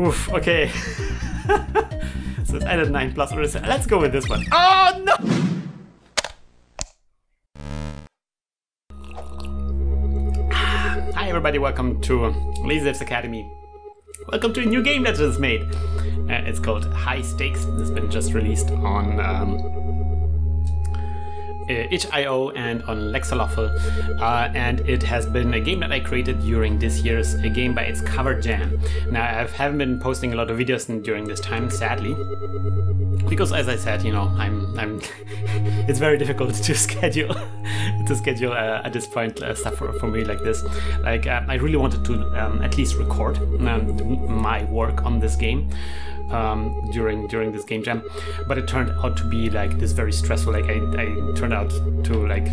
Oof, okay. so it's either 9 plus or let's go with this one. Oh no! Hi everybody, welcome to Lazy Academy. Welcome to a new game that was made. Uh, it's called High Stakes. It's been just released on um, itch.io and on Lexaloffle, uh, and it has been a game that I created during this year's a game by its cover jam. Now I haven't been posting a lot of videos during this time, sadly, because as I said, you know, I'm I'm. it's very difficult to schedule to schedule uh, at this point uh, stuff for, for me like this. Like uh, I really wanted to um, at least record um, my work on this game um, during during this game jam, but it turned out to be like this very stressful. Like I, I turned out to like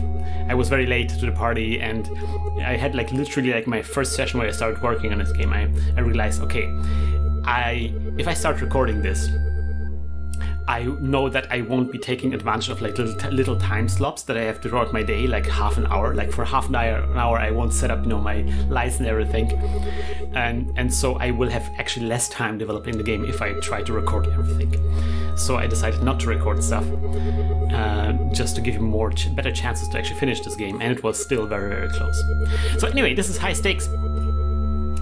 I was very late to the party, and I had like literally like my first session where I started working on this game. I I realized okay, I if I start recording this I know that I won't be taking advantage of like little, little time slots that I have throughout my day, like half an hour. Like for half an hour, an hour, I won't set up, you know, my lights and everything, and and so I will have actually less time developing the game if I try to record everything. So I decided not to record stuff, uh, just to give you more ch better chances to actually finish this game, and it was still very very close. So anyway, this is high stakes.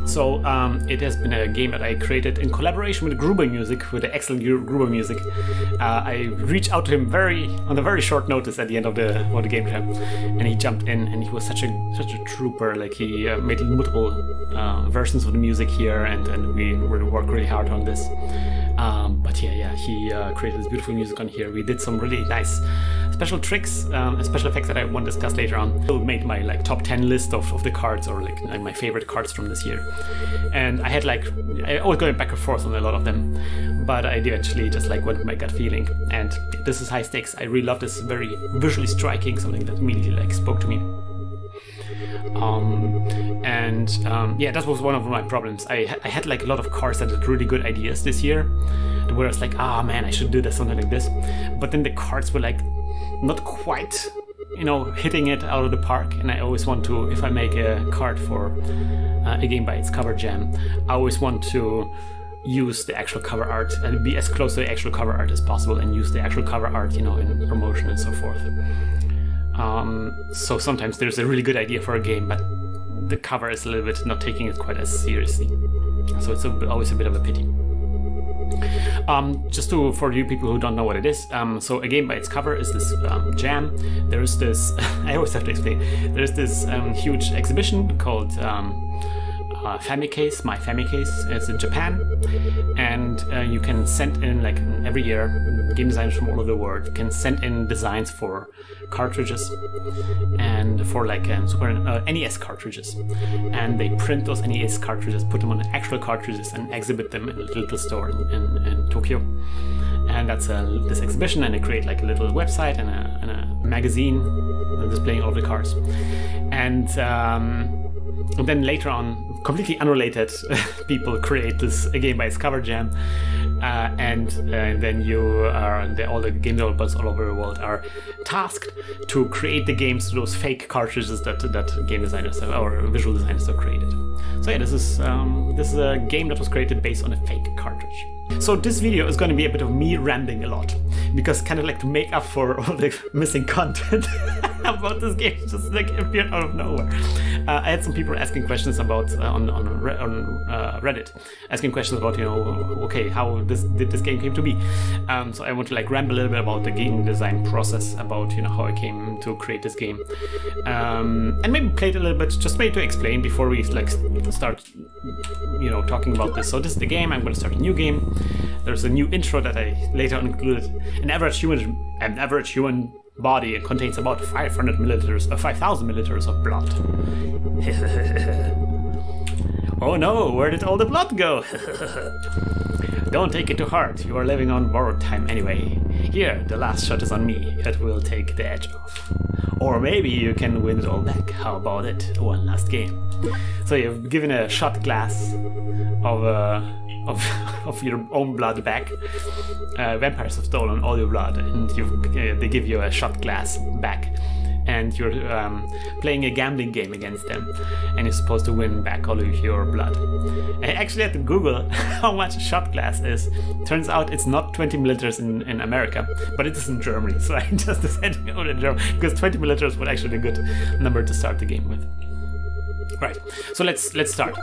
So um, it has been a game that I created in collaboration with Gruber Music, with the excellent Gruber Music. Uh, I reached out to him very on a very short notice at the end of the of the game jam, and he jumped in, and he was such a such a trooper. Like he uh, made multiple uh, versions of the music here, and and we really worked really hard on this. Um, but yeah, yeah, he uh, created this beautiful music on here. We did some really nice special tricks um, and special effects that I want to discuss later on. I made my like top 10 list of, of the cards or like my favorite cards from this year. And I had like, I was going back and forth on a lot of them, but I eventually just like went with my gut feeling. And this is high stakes. I really love this very visually striking, something that immediately like spoke to me. Um, and um, yeah, that was one of my problems. I, I had like a lot of cards that had really good ideas this year, where I was like, ah oh, man, I should do this something like this. But then the cards were like not quite, you know, hitting it out of the park. And I always want to, if I make a card for uh, a game by its cover jam, I always want to use the actual cover art and be as close to the actual cover art as possible and use the actual cover art, you know, in promotion and so forth. Um, so sometimes there's a really good idea for a game, but the cover is a little bit not taking it quite as seriously. So it's a, always a bit of a pity. Um, just to for you people who don't know what it is, um, so a game by its cover is this um, jam. There's this I always have to explain. There's this um, huge exhibition called um, uh, Famicase, my Famicase. It's in Japan, and uh, you can send in like every year, game designers from all over the world can send in designs for cartridges and for like Super uh, NES cartridges, and they print those NES cartridges, put them on actual cartridges, and exhibit them in a little store in, in, in Tokyo. And that's uh, this exhibition, and they create like a little website and a, and a magazine displaying all the cards. And, um, and then later on, completely unrelated people create this a game by its cover jam, uh, and uh, then you are the, all the game developers all over the world are tasked to create the games to those fake cartridges that that game designers have, or visual designers have created. So yeah, this is um, this is a game that was created based on a fake cartridge. So this video is going to be a bit of me rambling a lot, because kind of like to make up for all the missing content about this game, just like appeared out of nowhere. Uh, I had some people asking questions about uh, on on, on uh, Reddit, asking questions about you know okay how this did this game came to be. Um, so I want to like ramble a little bit about the game design process, about you know how I came to create this game, um, and maybe play it a little bit, just maybe to explain before we like start you know talking about this. So this is the game. I'm going to start a new game. There's a new intro that I later included. An average human, an average human body contains about 500 milliliters, or 5,000 milliliters of blood. oh no, where did all the blood go? Don't take it to heart, you are living on borrowed time anyway. Here, the last shot is on me, it will take the edge off. Or maybe you can win it all back, how about it? One last game. So you've given a shot glass of uh, of, of your own blood back. Uh, vampires have stolen all your blood, and uh, they give you a shot glass back. and you're um, playing a gambling game against them, and you're supposed to win back all of your blood. I actually had to Google how much a shot glass is. Turns out it's not 20 milliliters in, in America, but it is in Germany, so I just decided to go to Germany because 20 milliliters would actually be a good number to start the game with. Right, so let's let's start.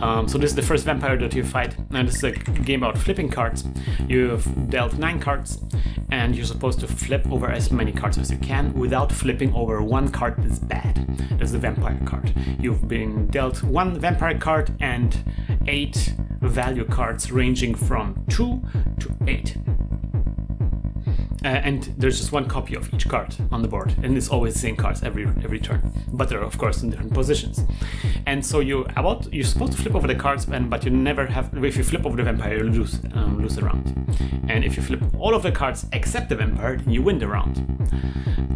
Um, so this is the first vampire that you fight, and this is a game about flipping cards. You've dealt nine cards, and you're supposed to flip over as many cards as you can without flipping over one card that's bad. That's the vampire card. You've been dealt one vampire card and eight value cards ranging from two to eight. Uh, and there's just one copy of each card on the board, and it's always the same cards every every turn. But they're of course in different positions. And so you about you're supposed to flip over the cards, and but you never have. If you flip over the vampire, you lose um, lose the round. And if you flip all of the cards except the vampire, you win the round.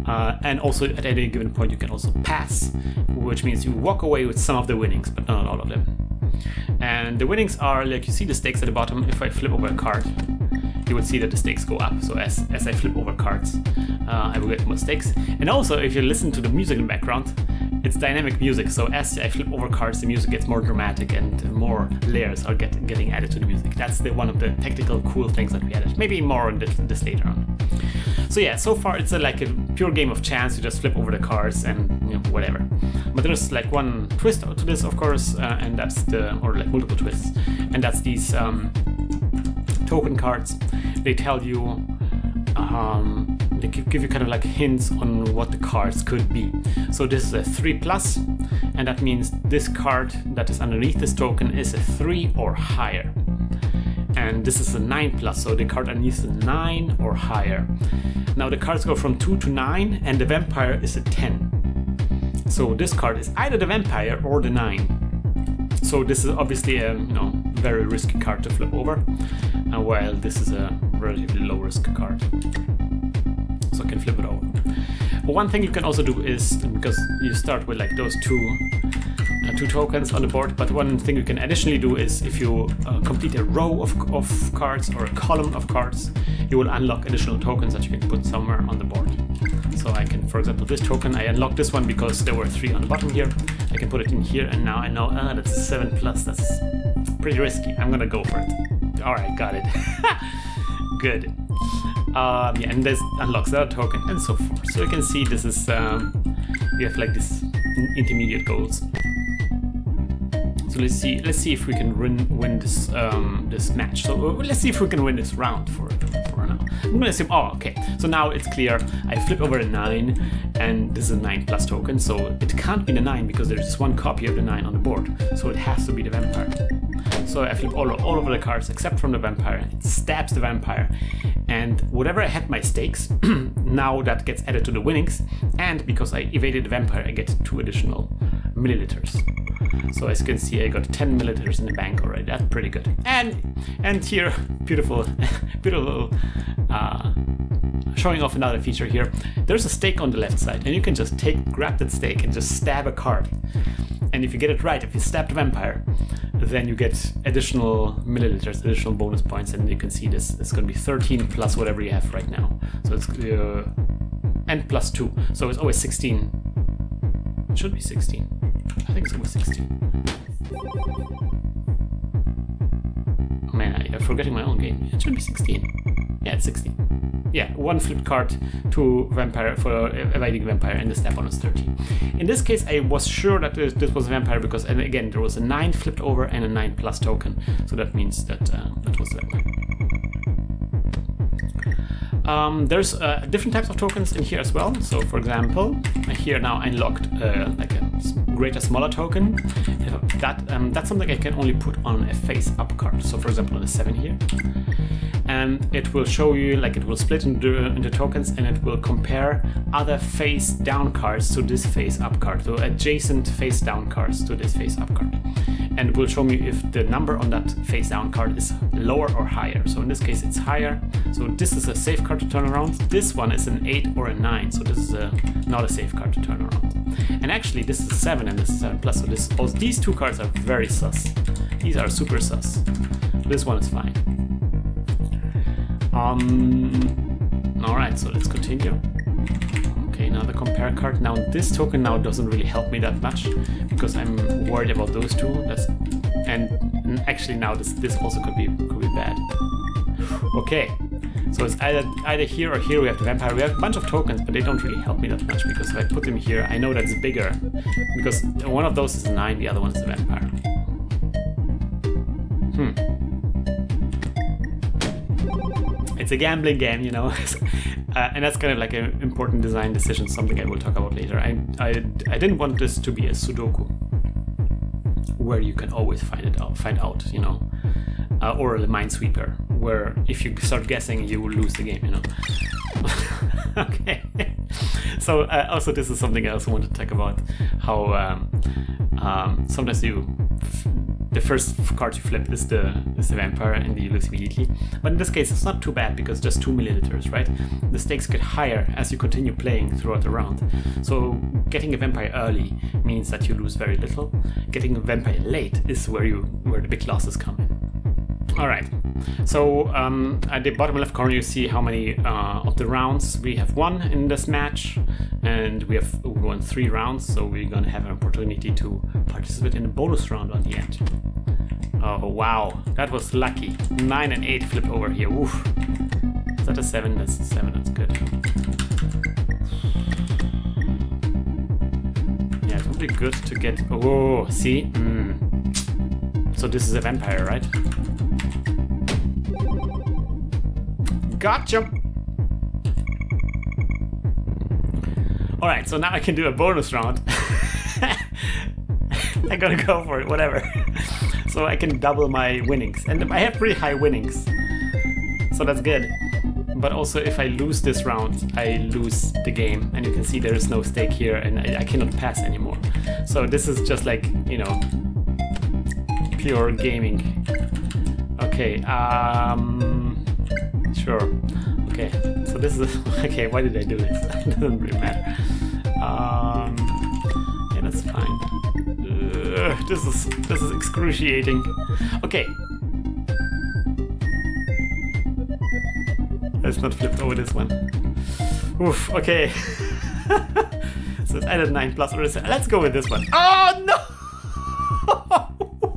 Uh, and also at any given point, you can also pass, which means you walk away with some of the winnings, but not all of them. And the winnings are like you see the stakes at the bottom. If I flip over a card, you would see that the stakes go up. So as, as I flip over cards, uh, I will get more stakes. And also, if you listen to the music in the background, it's dynamic music. So as I flip over cards, the music gets more dramatic and more layers are get, getting added to the music. That's the one of the technical cool things that we added. Maybe more on this, this later on. So yeah, so far it's a, like a pure game of chance. You just flip over the cards and you know, whatever. But there's like one twist to this, of course, uh, and that's the or like multiple twists, and that's these um, token cards. They tell you, um, they give you kind of like hints on what the cards could be. So this is a 3 plus, and that means this card that is underneath this token is a 3 or higher. And this is a 9 plus, so the card underneath is a 9 or higher. Now the cards go from 2 to 9, and the vampire is a 10. So this card is either the vampire or the 9. So this is obviously a you know very risky card to flip over, and while this is a relatively low risk card. So I can flip it over. But one thing you can also do is, because you start with like those two uh, two tokens on the board, but one thing you can additionally do is if you uh, complete a row of, of cards or a column of cards, you will unlock additional tokens that you can put somewhere on the board. So I can, for example, this token, I unlocked this one because there were three on the bottom here. I can put it in here and now I know, ah, that's 7 plus, that's pretty risky. I'm gonna go for it. Alright, got it. Good. Um, yeah, and this unlocks that token and so forth. So you can see this is, um, you have like this intermediate goals. So let's see, let's see if we can win, win this um, this match. So uh, let's see if we can win this round for for now. I'm gonna assume. Oh, okay. So now it's clear. I flip over a nine, and this is a nine plus token. So it can't be the nine because there's just one copy of the nine on the board. So it has to be the vampire. So I flip all, all over the cards except from the vampire. It stabs the vampire, and whatever I had my stakes, now that gets added to the winnings. And because I evaded the vampire, I get two additional milliliters. So as you can see, I got 10 milliliters in the bank already. That's pretty good. And and here, beautiful, beautiful. Uh, showing off another feature here. There's a stake on the left side, and you can just take, grab that stake, and just stab a card. And if you get it right, if you stab the vampire, then you get additional milliliters, additional bonus points, and you can see this. It's going to be 13 plus whatever you have right now. So it's uh, and plus two, so it's always 16. It should be 16. I think it's always 16. Man, I, am forgetting my own game. It should be 16. Yeah, it's 16. Yeah, one flipped card to vampire for evading vampire, and the stab bonus 13. In this case, I was sure that this, was a vampire because, and again, there was a 9 flipped over and a 9 plus token, so that means that uh, that was vampire. Um, there's uh, different types of tokens in here as well. So for example, here now I unlocked uh, like a greater smaller token. That um, That's something I can only put on a face up card. So for example on a 7 here. And it will show you, like it will split into, into tokens and it will compare other face down cards to this face up card. So adjacent face down cards to this face up card and it will show me if the number on that face down card is lower or higher. So in this case it's higher. So this is a safe card to turn around. This one is an 8 or a 9, so this is a, not a safe card to turn around. And actually this is 7 and this is 7 plus, so this, oh, these two cards are very sus. These are super sus. This one is fine. Um, Alright, so let's continue. Okay, another compare card. Now this token now doesn't really help me that much because I'm worried about those two. That's and actually now this this also could be could be bad. Okay, so it's either either here or here we have the vampire. We have a bunch of tokens, but they don't really help me that much because if I put them here, I know that's bigger because one of those is a nine, the other one is a vampire. Hmm. It's a gambling game, you know. Uh, and that's kind of like an important design decision, something I will talk about later. I, I, I didn't want this to be a Sudoku, where you can always find it out, find out, you know, uh, or a Minesweeper, where if you start guessing, you will lose the game, you know. okay. so uh, also this is something I also want to talk about, how um, um, sometimes you the first card you flip is the is the vampire and you lose immediately. But in this case it's not too bad because just two milliliters, right? The stakes get higher as you continue playing throughout the round. So getting a vampire early means that you lose very little. Getting a vampire late is where you where the big losses come in. All right, so um, at the bottom left corner you see how many uh, of the rounds we have won in this match, and we have won three rounds, so we're gonna have an opportunity to participate in a bonus round on the end. Oh wow, that was lucky. Nine and eight flip over here. Oof. Is that a seven? That's a seven. That's good. Yeah, it would be good to get. Oh, see. Mm. So this is a vampire, right? Gotcha! Alright, so now I can do a bonus round. I gotta go for it, whatever. so I can double my winnings. And I have pretty high winnings. So that's good. But also if I lose this round, I lose the game. And you can see there is no stake here and I, I cannot pass anymore. So this is just like, you know, pure gaming. Okay, um... Sure. Okay, so this is... Okay, why did I do this? it doesn't really matter. Um, yeah, that's fine. Ugh, this is this is excruciating. Okay. Let's not flip over this one. Oof, okay. so it's either 9 plus or... seven. Let's go with this one. Oh, no!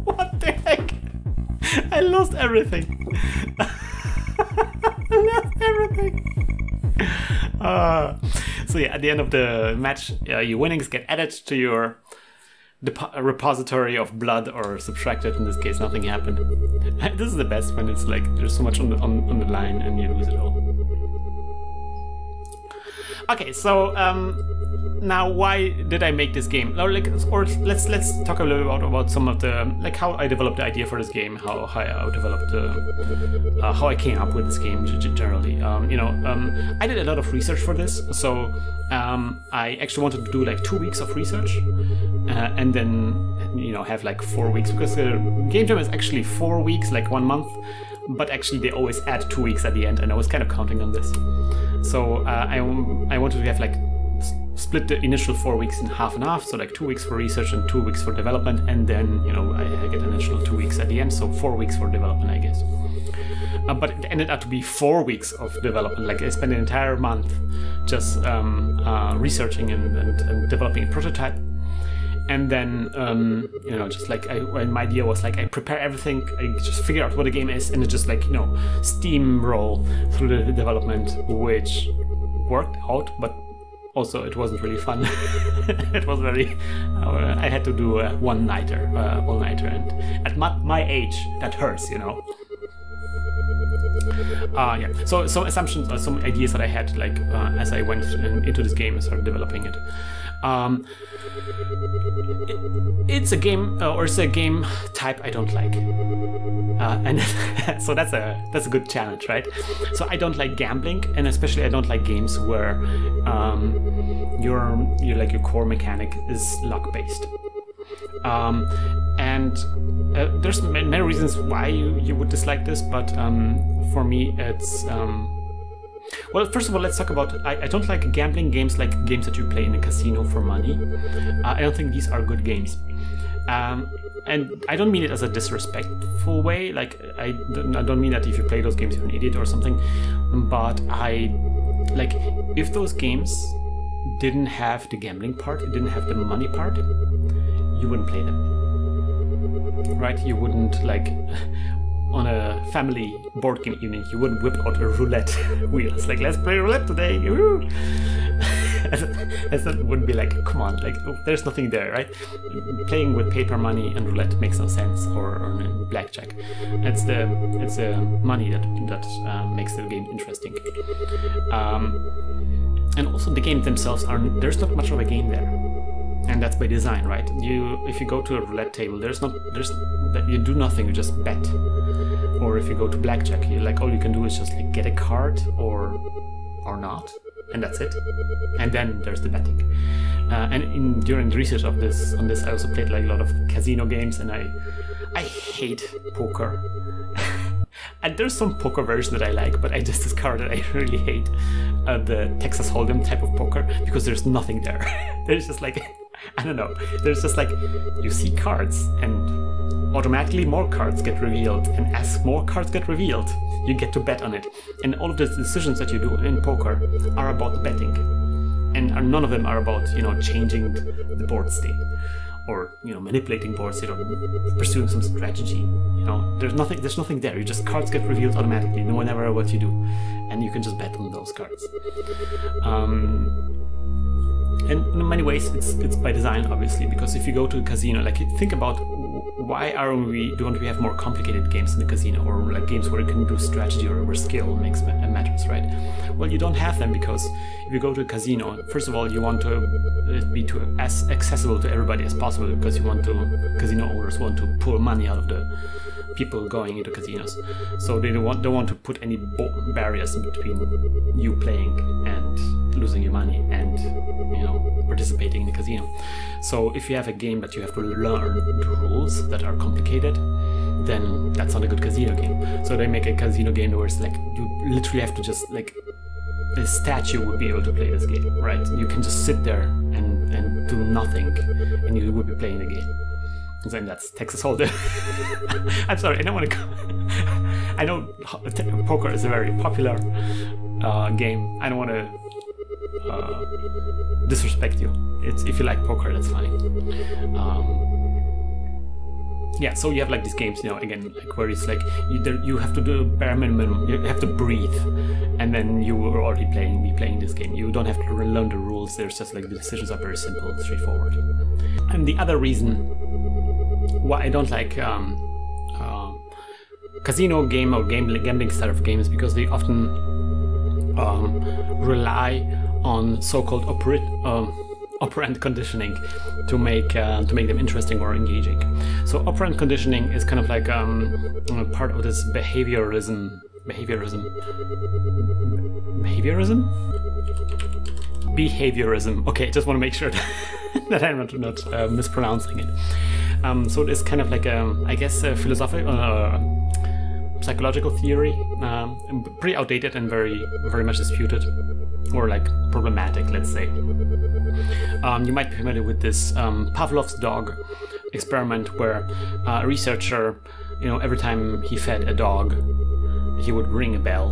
what the heck? I lost everything. Uh, so yeah, at the end of the match, uh, your winnings get added to your repository of blood or subtracted. In this case, nothing happened. this is the best when it's like there's so much on the, on, on the line and you lose it all. Okay, so um, now why did I make this game? Or like, or let's let's talk a little about about some of the like how I developed the idea for this game, how, how I developed uh, uh, how I came up with this game generally. Um, you know, um, I did a lot of research for this, so um, I actually wanted to do like two weeks of research, uh, and then you know have like four weeks because the game jam is actually four weeks, like one month, but actually they always add two weeks at the end, and I was kind of counting on this. So uh, I I wanted to have like split the initial four weeks in half and half, so like two weeks for research and two weeks for development, and then you know I, I get an additional two weeks at the end, so four weeks for development, I guess. Uh, but it ended up to be four weeks of development. Like I spent an entire month just um, uh, researching and, and, and, developing a prototype. And then, um, you know, just like I, my idea was like I prepare everything, I just figure out what the game is, and it just like you know steamroll through the development, which worked out, but also it wasn't really fun. it was very. Uh, I had to do a one nighter, uh, all nighter, and at my, my age, that hurts, you know. Uh, yeah. So some assumptions or some ideas that I had, like uh, as I went into this game and started developing it. Um, it, it's a game, uh, or it's a game type I don't like. Uh, and so that's a that's a good challenge, right? So I don't like gambling, and especially I don't like games where um, your your like your core mechanic is luck based. Um, and uh, there's many reasons why you, you would dislike this, but um, for me it's um, well, first of all, let's talk about. I, I, don't like gambling games like games that you play in a casino for money. Uh, I don't think these are good games. Um, and I don't mean it as a disrespectful way. Like I, I don't mean that if you play those games you're an idiot or something. But I like if those games didn't have the gambling part, didn't have the money part, you wouldn't play them. Right? You wouldn't like on a family board game evening, you wouldn't whip out a roulette wheel. It's like let's play roulette today. Woo! that would be like, come on, like there's nothing there, right? Playing with paper money and roulette makes no sense, or, or blackjack. It's the it's the money that that uh, makes the game interesting. Um, and also the games themselves are there's not much of a game there and that's by design right? You if you go to a roulette table there's not there's you do nothing you just bet. Or if you go to blackjack you like all you can do is just like get a card or or not and that's it. And then there's the betting. Uh, and in, during the research of this on this i also played like a lot of casino games and i i hate poker. And there's some poker version that i like but i just discovered i really hate uh, the texas hold'em type of poker because there's nothing there. There's just like i don't know there's just like you see cards and automatically more cards get revealed, and as more cards get revealed, you get to bet on it. And all of the decisions that you do in poker are about betting, and none of them are about you know changing the board state or you know manipulating board state or pursuing some strategy. You know, there's nothing. There's nothing there. You just cards get revealed automatically. No matter what you do, and you can just bet on those cards. Um, and in many ways, it's it's by design, obviously, because if you go to a casino, like think about why are we don't we have more complicated games in the casino or like games where you can do strategy or where skill makes matters right? Well you don't have them because if you go to a casino first of all you want to uh, be to as accessible to everybody as possible because you want to casino owners want to pull money out of the people going into casinos so they don't want don't want to put any barriers between you playing and losing your money and you know participating in the casino. So if you have a game that you have to learn the rules that are complicated, then that's not a good casino game. So they make a casino game where it's like you literally have to just like a statue would be able to play this game, right? You can just sit there and, and do nothing and you would be playing the game. Then that's Texas Hold'em. I'm sorry, I don't want to. I know poker is a very popular uh, game. I don't want to uh, disrespect you. It's if you like poker, that's fine. Um, yeah, so you have like these games, you know, again, like where it's like you, there, you have to do bare minimum. You have to breathe, and then you are already playing, be playing this game. You don't have to learn the rules. There's just like the decisions are very simple, straightforward. And the other reason why I don't like um, uh, casino game or game gambling style of games because they often um, rely on so-called um, operant conditioning to make uh, to make them interesting or engaging. So operant conditioning is kind of like um, part of this behaviorism, behaviorism, behaviorism, behaviorism. Okay, just want to make sure that I'm not, not uh, mispronouncing it. Um, so it's kind of like a, I guess, a philosophical. Uh, psychological theory, um, pretty outdated and very, very much disputed or like problematic, let's say. Um, you might be familiar with this um, Pavlov's dog experiment where uh, a researcher, you know, every time he fed a dog, he would ring a bell,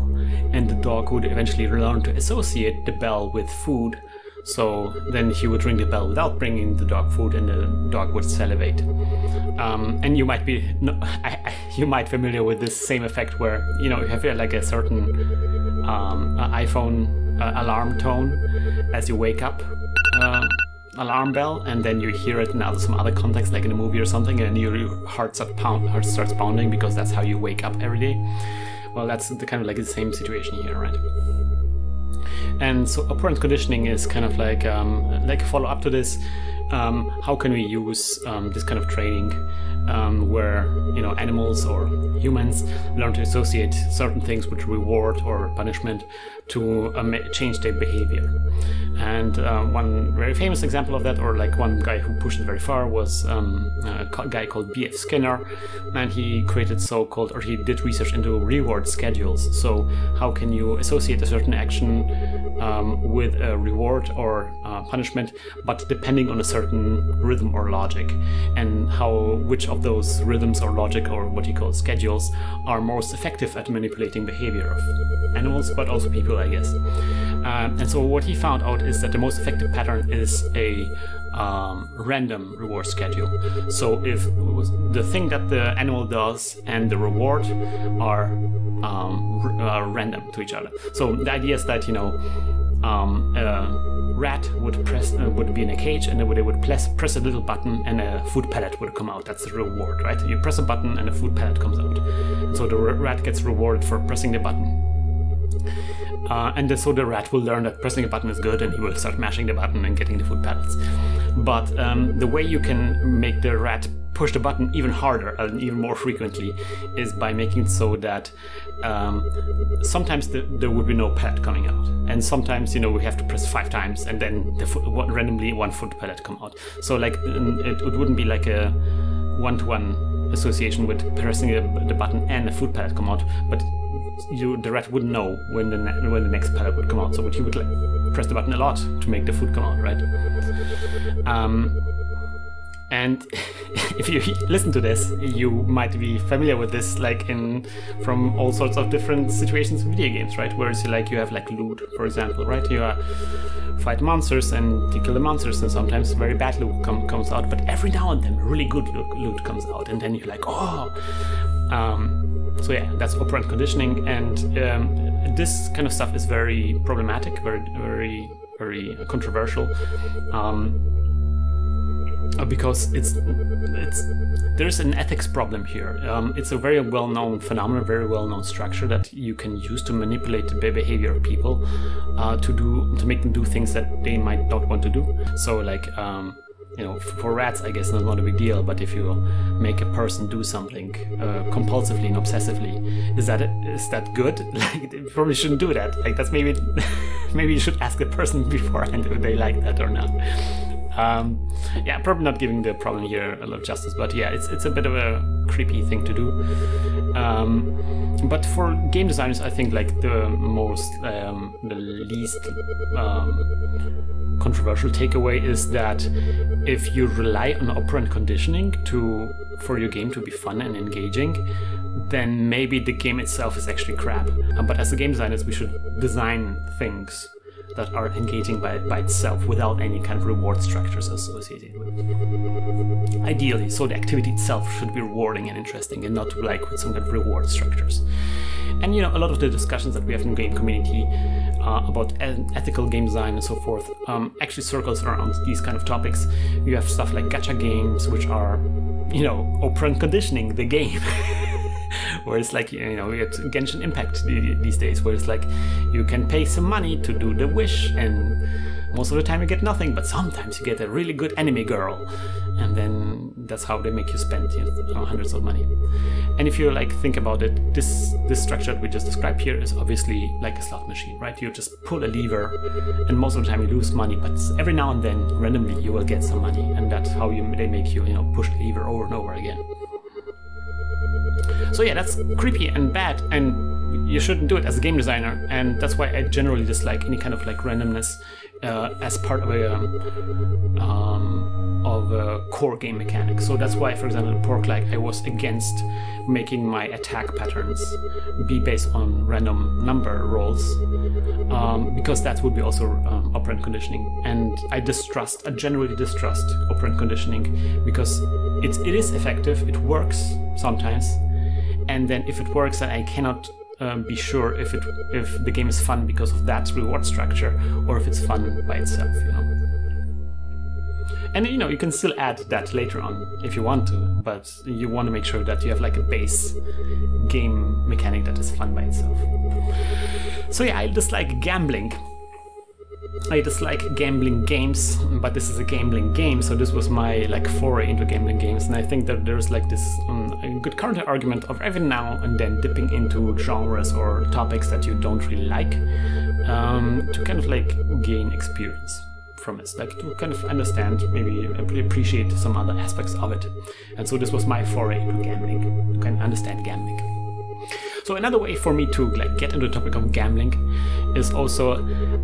and the dog would eventually learn to associate the bell with food. So then he would ring the bell without bringing the dog food, and the dog would salivate. Um, and you might be, no, I, I, you might familiar with this same effect where you know you have like a certain um, iPhone uh, alarm tone as you wake up. Uh, alarm bell and then you hear it in other, some other context like in a movie or something and your heart, start pound, heart starts pounding because that's how you wake up every day well that's the kind of like the same situation here right and so operant conditioning is kind of like um, like a follow up to this. Um, how can we use um, this kind of training um, where you know animals or humans learn to associate certain things with reward or punishment to change their behavior. And uh, one very famous example of that, or like one guy who pushed it very far, was um, a guy called B.F. Skinner, and he created so-called, or he did research into reward schedules. So how can you associate a certain action um, with a reward or uh, punishment, but depending on a certain rhythm or logic, and how which of those rhythms or logic or what you call schedules are most effective at manipulating behavior of animals, but also people, I guess. Uh, and so what he found out is that the most effective pattern is a um, random reward schedule. So if the thing that the animal does and the reward are um, uh, random to each other. So the idea is that you know um, a rat would press uh, would be in a cage and they would, they would press press a little button and a food pellet would come out. That's the reward, right? You press a button and a food pellet comes out. And so the rat gets rewarded for pressing the button. Uh, and so the rat will learn that pressing a button is good and he will start mashing the button and getting the food pellets. But um, the way you can make the rat push the button even harder and even more frequently is by making it so that um, sometimes the, there would be no pellet coming out and sometimes you know we have to press five times and then the randomly one foot pellet come out so like it, it wouldn't be like a one-to-one association with pressing a, the button and a food pellet come out but you the rat wouldn't know when the when the next pellet would come out so he would like press the button a lot to make the food come out right um, and if you listen to this, you might be familiar with this, like in from all sorts of different situations in video games, right? Whereas you like you have like loot, for example, right? You uh, fight monsters and you kill the monsters, and sometimes very bad loot com- comes out, but every now and then really good loot comes out, and then you're like, oh. Um, so yeah, that's operant conditioning, and um, this kind of stuff is very problematic, very, very, very controversial. Um, uh, because it's it's there's an ethics problem here. Um, it's a very well-known phenomenon, very well-known structure that you can use to manipulate the behavior of people uh, to do to make them do things that they might not want to do. So like. Um, you know, for rats, I guess not a big deal. But if you make a person do something uh, compulsively and obsessively, is that is that good? Like, you probably shouldn't do that. Like, that's maybe maybe you should ask the person beforehand if they like that or not. Um, yeah, probably not giving the problem here a lot of justice, but yeah, it's it's a bit of a creepy thing to do. Um, but for game designers, I think like the most, um, the least um, controversial takeaway is that if you rely on operant conditioning to for your game to be fun and engaging, then maybe the game itself is actually crap. Um, but as the game designers, we should design things that are engaging by, by itself without any kind of reward structures associated with it. Ideally, so the activity itself should be rewarding and interesting and not like with some kind of reward structures. And you know, a lot of the discussions that we have in game community uh, about ethical game design and so forth um, actually circles around these kind of topics. You have stuff like gacha games, which are, you know, operant conditioning the game. where it's like you know it's Genshin Impact these days, where it's like you can pay some money to do the wish, and most of the time you get nothing, but sometimes you get a really good enemy girl, and then that's how they make you spend you know, hundreds of money. And if you like think about it, this this structure that we just described here is obviously like a slot machine, right? You just pull a lever, and most of the time you lose money, but every now and then, randomly, you will get some money, and that's how you they make you you know push the lever over and over again. So yeah, that's creepy and bad, and you shouldn't do it as a game designer. And that's why I generally dislike any kind of like randomness uh, as part of a um, um, of a core game mechanic. So that's why, for example, in Porklike I was against making my attack patterns be based on random number rolls um, because that would be also um, operant conditioning. And I distrust, I generally distrust operant conditioning because it's it is effective, it works sometimes, and then if it works, then I cannot um, be sure if it if the game is fun because of that reward structure or if it's fun by itself. You know. And you know you can still add that later on if you want to, but you want to make sure that you have like a base game mechanic that is fun by itself. So yeah, I dislike gambling I dislike gambling games, but this is a gambling game, so this was my like foray into gambling games, and I think that there's like this um, a good counter argument of every now and then dipping into genres or topics that you don't really like um, to kind of like gain experience from it, like to kind of understand, maybe appreciate some other aspects of it. And so this was my foray into gambling, to kind of understand gambling. So another way for me to like get into the topic of gambling is also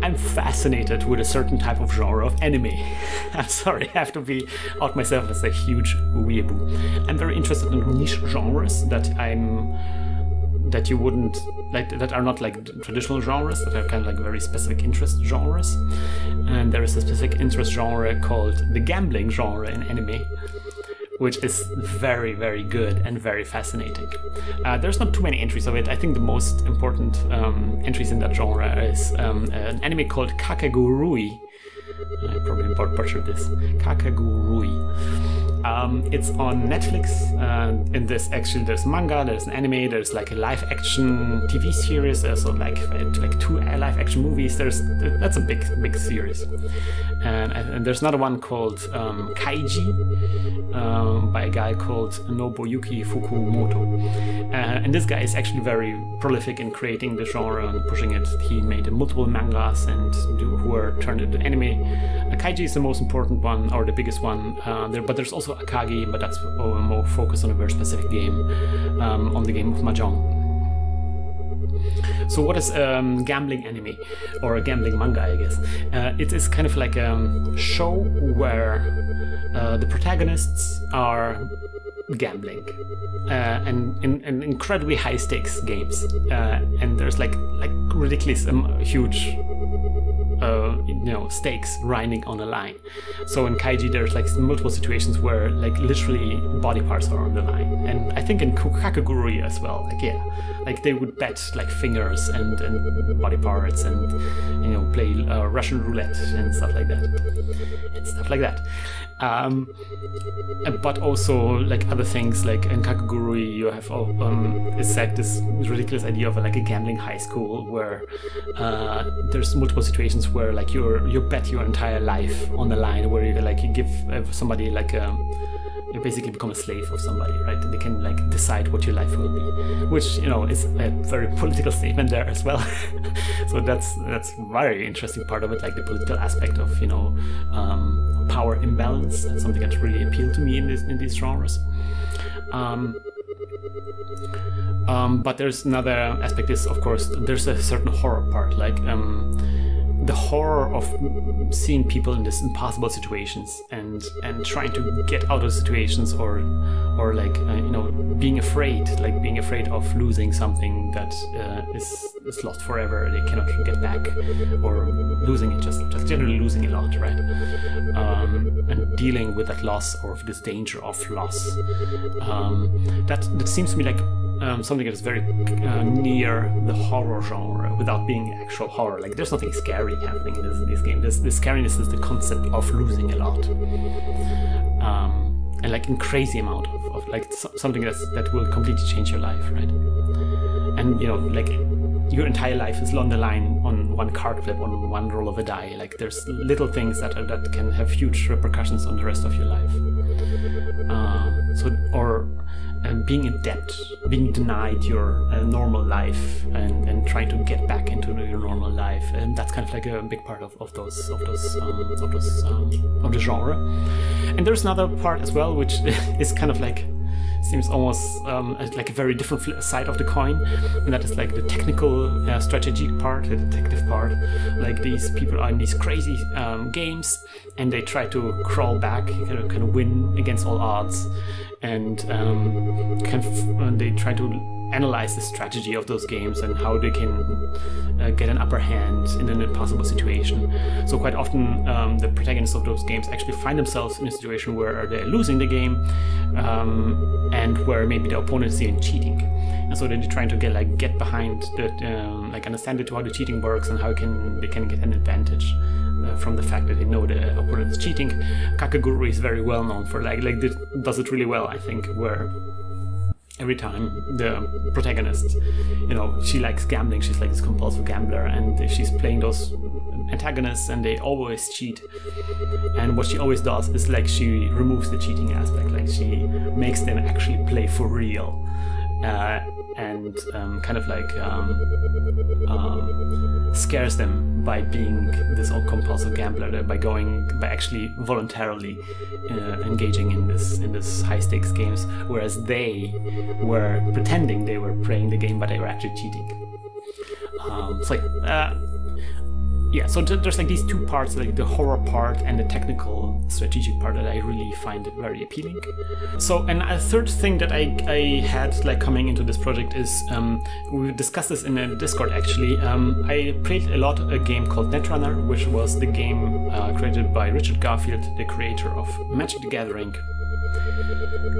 I'm fascinated with a certain type of genre of anime. I'm sorry, I have to be out myself as a huge weeaboo. I'm very interested in niche genres that I'm that you wouldn't like that are not like traditional genres that are kind of like very specific interest genres and there is a specific interest genre called the gambling genre in anime which is very very good and very fascinating. Uh, there's not too many entries of it. I think the most important um, entries in that genre is um, an anime called kakegurui i probably bought butchered this kakegurui um, it's on Netflix. Uh, in this, actually, there's manga, there's an anime, there's like a live action TV series. There's like like two live action movies. There's that's a big big series, and, and there's another one called um, Kaiji um, by a guy called Nobuyuki Fukumoto, uh, and this guy is actually very prolific in creating the genre and pushing it. He made multiple mangas and who were turned into anime. Uh, Kaiji is the most important one or the biggest one uh, there, but there's also Akagi, but that's more focused on a very specific game, um, on the game of Mahjong. So what is um, gambling anime or a gambling manga? I guess uh, it is kind of like a show where uh, the protagonists are gambling uh, and in, in, incredibly high stakes games, uh, and there's like like ridiculous um, huge uh, you know stakes riding on a line. So in Kaiji, there's like multiple situations where like literally body parts are on the line, and I think in Kakegurui as well. Like yeah, like they would bet like fingers and, and body parts and you know play uh, Russian roulette and stuff like that, and stuff like that. Um, but also like other things like in Kakegurui you have oh, um, it's like this ridiculous idea of like a gambling high school where uh, there's multiple situations where like you're you bet your entire life on the line where you like you give uh, somebody like a um, you basically become a slave of somebody, right? They can like decide what your life will be, which you know is a very political statement there as well. so that's that's very interesting part of it, like the political aspect of you know um, power imbalance. That's something that really appealed to me in, this, in these genres. Um, um, but there's another aspect is, of course, there's a certain horror part, like um, the horror of seeing people in these impossible situations and and trying to get out of situations or or like uh, you know being afraid like being afraid of losing something that uh, is is lost forever they cannot get back or losing it just just generally losing a lot right? Um, and dealing with that loss or this danger of loss. Um, that that seems to me like um, something that is very uh, near the horror genre without being actual horror. Like there's nothing scary happening in this, in this game. This, the scariness is the concept of losing a lot, um, and like in crazy amount of, of like something that's that will completely change your life, right? And you know, like your entire life is on the line on one card flip, on one roll of a die. Like there's little things that are, that can have huge repercussions on the rest of your life. Um, so or being in debt, being denied your uh, normal life, and, and trying to get back into your normal life, and that's kind of like a big part of, of those of those um, of those um, of the genre. And there's another part as well, which is kind of like seems almost um, like a very different side of the coin, and that is like the technical uh, strategic part, the detective part. Like these people are in these crazy um, games, and they try to crawl back, kind of, kind of win against all odds, and um, kind of, uh, they try to analyze the strategy of those games and how they can uh, get an upper hand in an impossible situation. So quite often um, the protagonists of those games actually find themselves in a situation where they're losing the game um, and where maybe the opponent is even cheating. And so they're trying to get like get behind the um, like understand it to how the cheating works and how can they can get an advantage uh, from the fact that they know the opponent is cheating. Kakegurui is very well known for like like does it really well I think where every time the protagonist you know she likes gambling she's like this compulsive gambler and she's playing those antagonists and they always cheat. And what she always does is like she removes the cheating aspect like she makes them actually play for real. Uh, and um, kind of like um, um, scares them by being this compulsive gambler by going by actually voluntarily uh, engaging in this in this high stakes games whereas they were pretending they were playing the game but they were actually cheating. Um, like uh, yeah, so there's like these two parts, like the horror part and the technical strategic part that I really find very appealing. So, and a third thing that I, I had like coming into this project is um, we discussed this in a Discord actually. Um, I played a lot a game called Netrunner, which was the game uh, created by Richard Garfield, the creator of Magic the Gathering.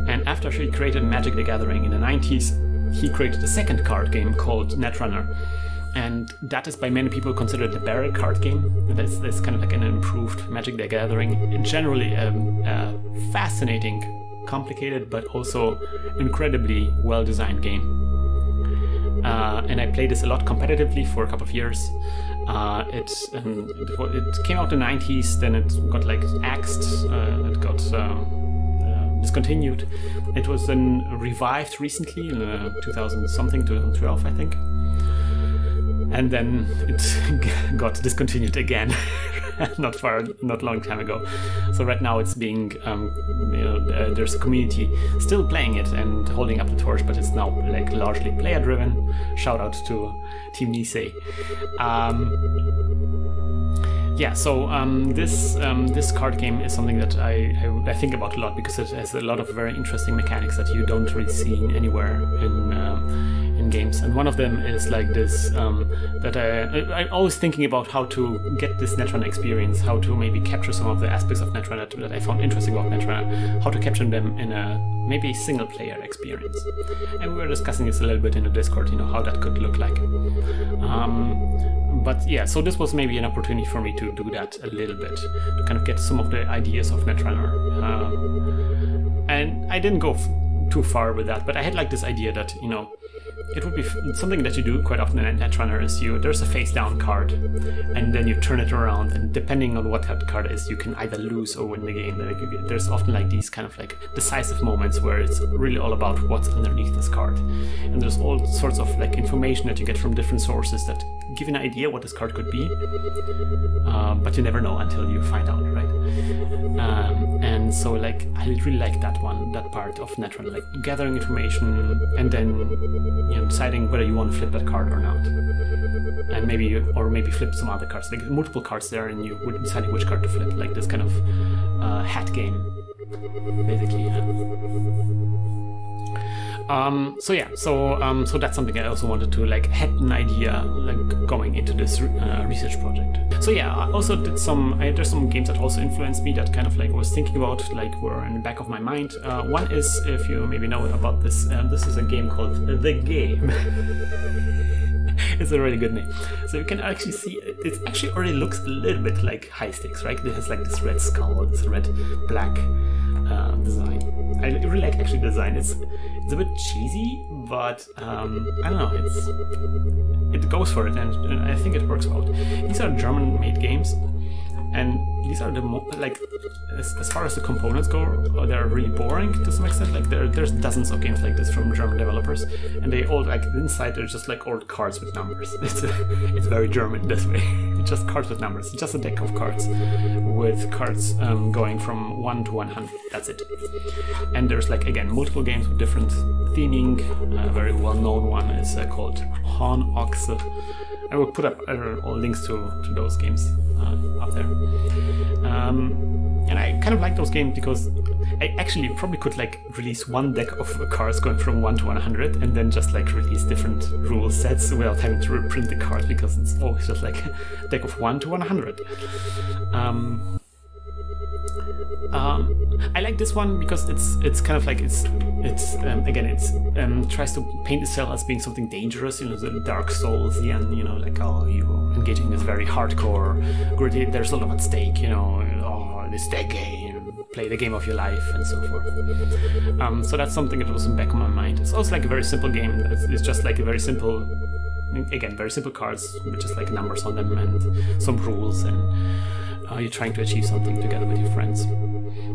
And after he created Magic the Gathering in the 90s, he created a second card game called Netrunner and that is by many people considered the barrel card game. That's, that's kind of like an improved Magic the Gathering. And generally a, um, a fascinating, complicated, but also incredibly well-designed game. Uh, and I played this a lot competitively for a couple of years. Uh, it, um, it came out in the 90s, then it got like axed, uh, it got uh, uh, discontinued. It was then revived recently in uh, 2000 something, 2012 I think and then it got discontinued again not far not long time ago. So right now it's being um, you know uh, there's a community still playing it and holding up the torch but it's now like largely player driven shout out to team nisei. Um, yeah, so um, this um, this card game is something that I, I, I, think about a lot because it has a lot of very interesting mechanics that you don't really see anywhere in um, in games, and one of them is like this um, that I, I'm always thinking about how to get this Netrunner experience, how to maybe capture some of the aspects of Netrunner that I found interesting about Netrunner, how to capture them in a maybe single player experience. And we were discussing this a little bit in the Discord, you know, how that could look like. Um, but yeah, so this was maybe an opportunity for me to do that a little bit, to kind of get some of the ideas of Netrunner. Um, and I didn't go too far with that, but I had like this idea that, you know, it would be something that you do quite often in Netrunner is you there's a face down card and then you turn it around and depending on what that card is you can either lose or win the game. There's often like these kind of like decisive moments where it's really all about what's underneath this card. And there's all sorts of like information that you get from different sources that give you an idea what this card could be um, but you never know until you find out right? Um, and so like I really like that one that part of Netrunner like gathering information and then you know deciding whether you want to flip that card or not. And maybe you, or maybe flip some other cards. Like multiple cards there and you would deciding which card to flip. Like this kind of uh, hat game basically yeah. Um, so yeah, so um, so that's something I also wanted to like had an idea like going into this uh, research project. So yeah, I also did some. I, there's some games that also influenced me that kind of like I was thinking about, like were in the back of my mind. Uh, one is, if you maybe know about this, um, this is a game called The Game. it's a really good name. So you can actually see it It actually already looks a little bit like high stakes, right? It has like this red skull, this red black uh, design. I really like actually design. It's it's a bit cheesy, but um, I don't know. It's it goes for it, and, and I think it works out. These are German-made games, and these are the like as, as, far as the components go, uh, they're really boring to some extent. Like there, there's dozens of games like this from German developers, and they all like inside they're just like old cards with numbers. It's it's very German this way. just cards with numbers. Just a deck of cards with cards um, going from one to one hundred. That's it. And there's like again multiple games with different theming. A very well-known one is uh, called Horn Ochse. I will put up all links to to those games uh, up there. Um, and I kind of like those games because I actually probably could like release one deck of cards going from 1 to 100 and then just like release different rule sets without having to reprint the cards because it's always just like a deck of 1 to 100. Um, um, I like this one because it's it's kind of like it's it's um, again it's um, tries to paint itself as being something dangerous, you know, the Dark Souls, and you know, like oh you engaging this very hardcore, gritty. There's a lot at stake, you know. Oh, this deck game, play the game of your life, and so forth. Um, so that's something that was in the back of my mind. It's also like a very simple game. It's, it's just like a very simple, again, very simple cards with just like numbers on them and some rules and uh, you're trying to achieve something together with your friends.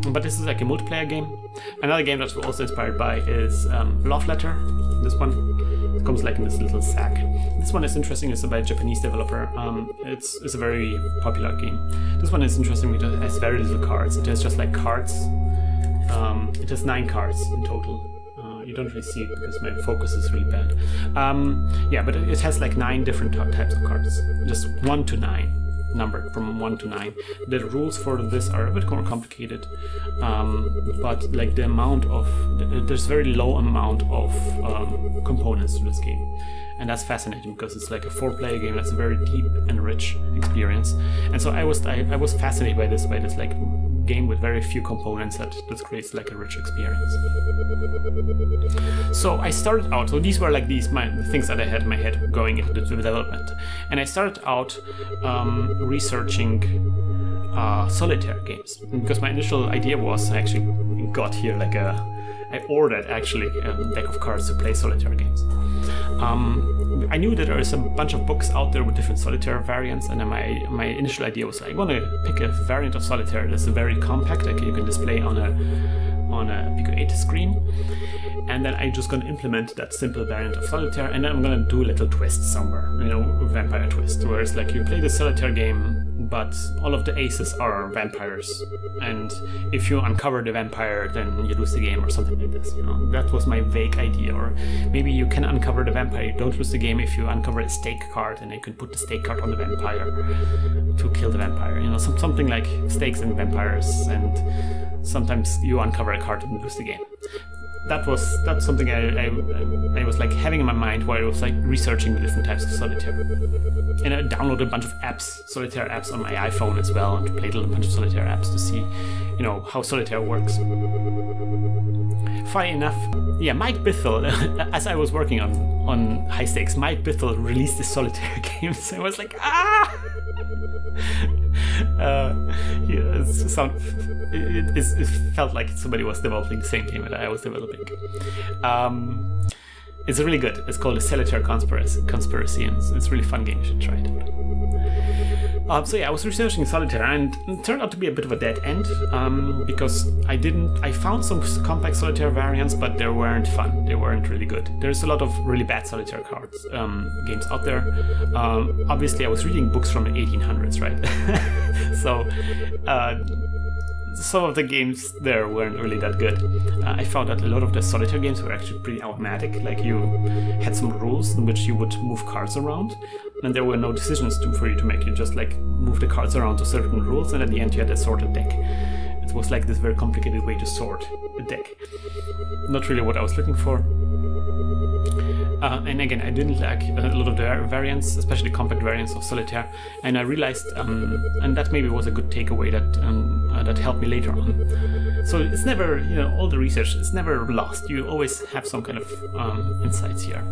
But this is like a multiplayer game. Another game that's also inspired by is um, Love Letter. This one. It comes like in this little sack. This one is interesting. It's by a Japanese developer. Um, it's it's a very popular game. This one is interesting because it has very little cards. It has just like cards. Um, it has nine cards in total. Uh, you don't really see it because my focus is really bad. Um, yeah, but it has like nine different types of cards, just one to nine numbered from 1 to 9 the rules for this are a bit more complicated um, but like the amount of there's very low amount of um, components to this game. And that's fascinating because it's like a four player game that's a very deep and rich experience. And so i was I, I was fascinated by this by this like game with very few components that this creates like a rich experience. So I started out, so these were like these my the things that I had in my head going into the development. And I started out um, researching uh, solitaire games because my initial idea was I actually got here like a I ordered actually a deck of cards to play solitaire games. Um, I knew that there is a bunch of books out there with different solitaire variants, and my my initial idea was I want to pick a variant of solitaire that's very compact, like you can display on a on a Pico 8 screen, and then I'm just going to implement that simple variant of solitaire, and then I'm going to do a little twist somewhere, you know, vampire twist, where it's like you play the solitaire game but all of the aces are vampires. And if you uncover the vampire, then you lose the game or something like this. You know, that was my vague idea. Or maybe you can uncover the vampire, you don't lose the game if you uncover a stake card, and you can put the stake card on the vampire to kill the vampire. You know, some, something like stakes and vampires, and sometimes you uncover a card and lose the game that was that's something I, I, I was like having in my mind while I was like researching the different types of solitaire. And I downloaded a bunch of apps, solitaire apps on my iPhone as well, and played a bunch of solitaire apps to see, you know, how solitaire works. Funny enough, yeah, Mike Bithell, as I was working on on high stakes, Mike Bithell released the solitaire game, so I was like, ah. uh, yeah, it, it, it, felt like somebody was developing the same game that I was developing. Um, it's really good. It's called the Solitaire Conspiracy, Conspiracy and it's, it's a really fun game. You should try it out. Um, so yeah, I was researching solitaire, and it turned out to be a bit of a dead end um, because I didn't. I found some compact solitaire variants, but they weren't fun. They weren't really good. There's a lot of really bad solitaire cards um, games out there. Um, obviously, I was reading books from the 1800s, right? so. Uh, some of the games there weren't really that good. Uh, I found that a lot of the solitaire games were actually pretty automatic. Like you had some rules in which you would move cards around, and there were no decisions to, for you to make. You just like move the cards around to certain rules, and at the end you had a sorted deck. It was like this very complicated way to sort a deck. Not really what I was looking for. Uh, and again, I didn't like a lot of the variants, especially compact variants of Solitaire, and I realized, um, and that maybe was a good takeaway that um, uh, that helped me later on. So it's never, you know, all the research is never lost. You always have some kind of um, insights here.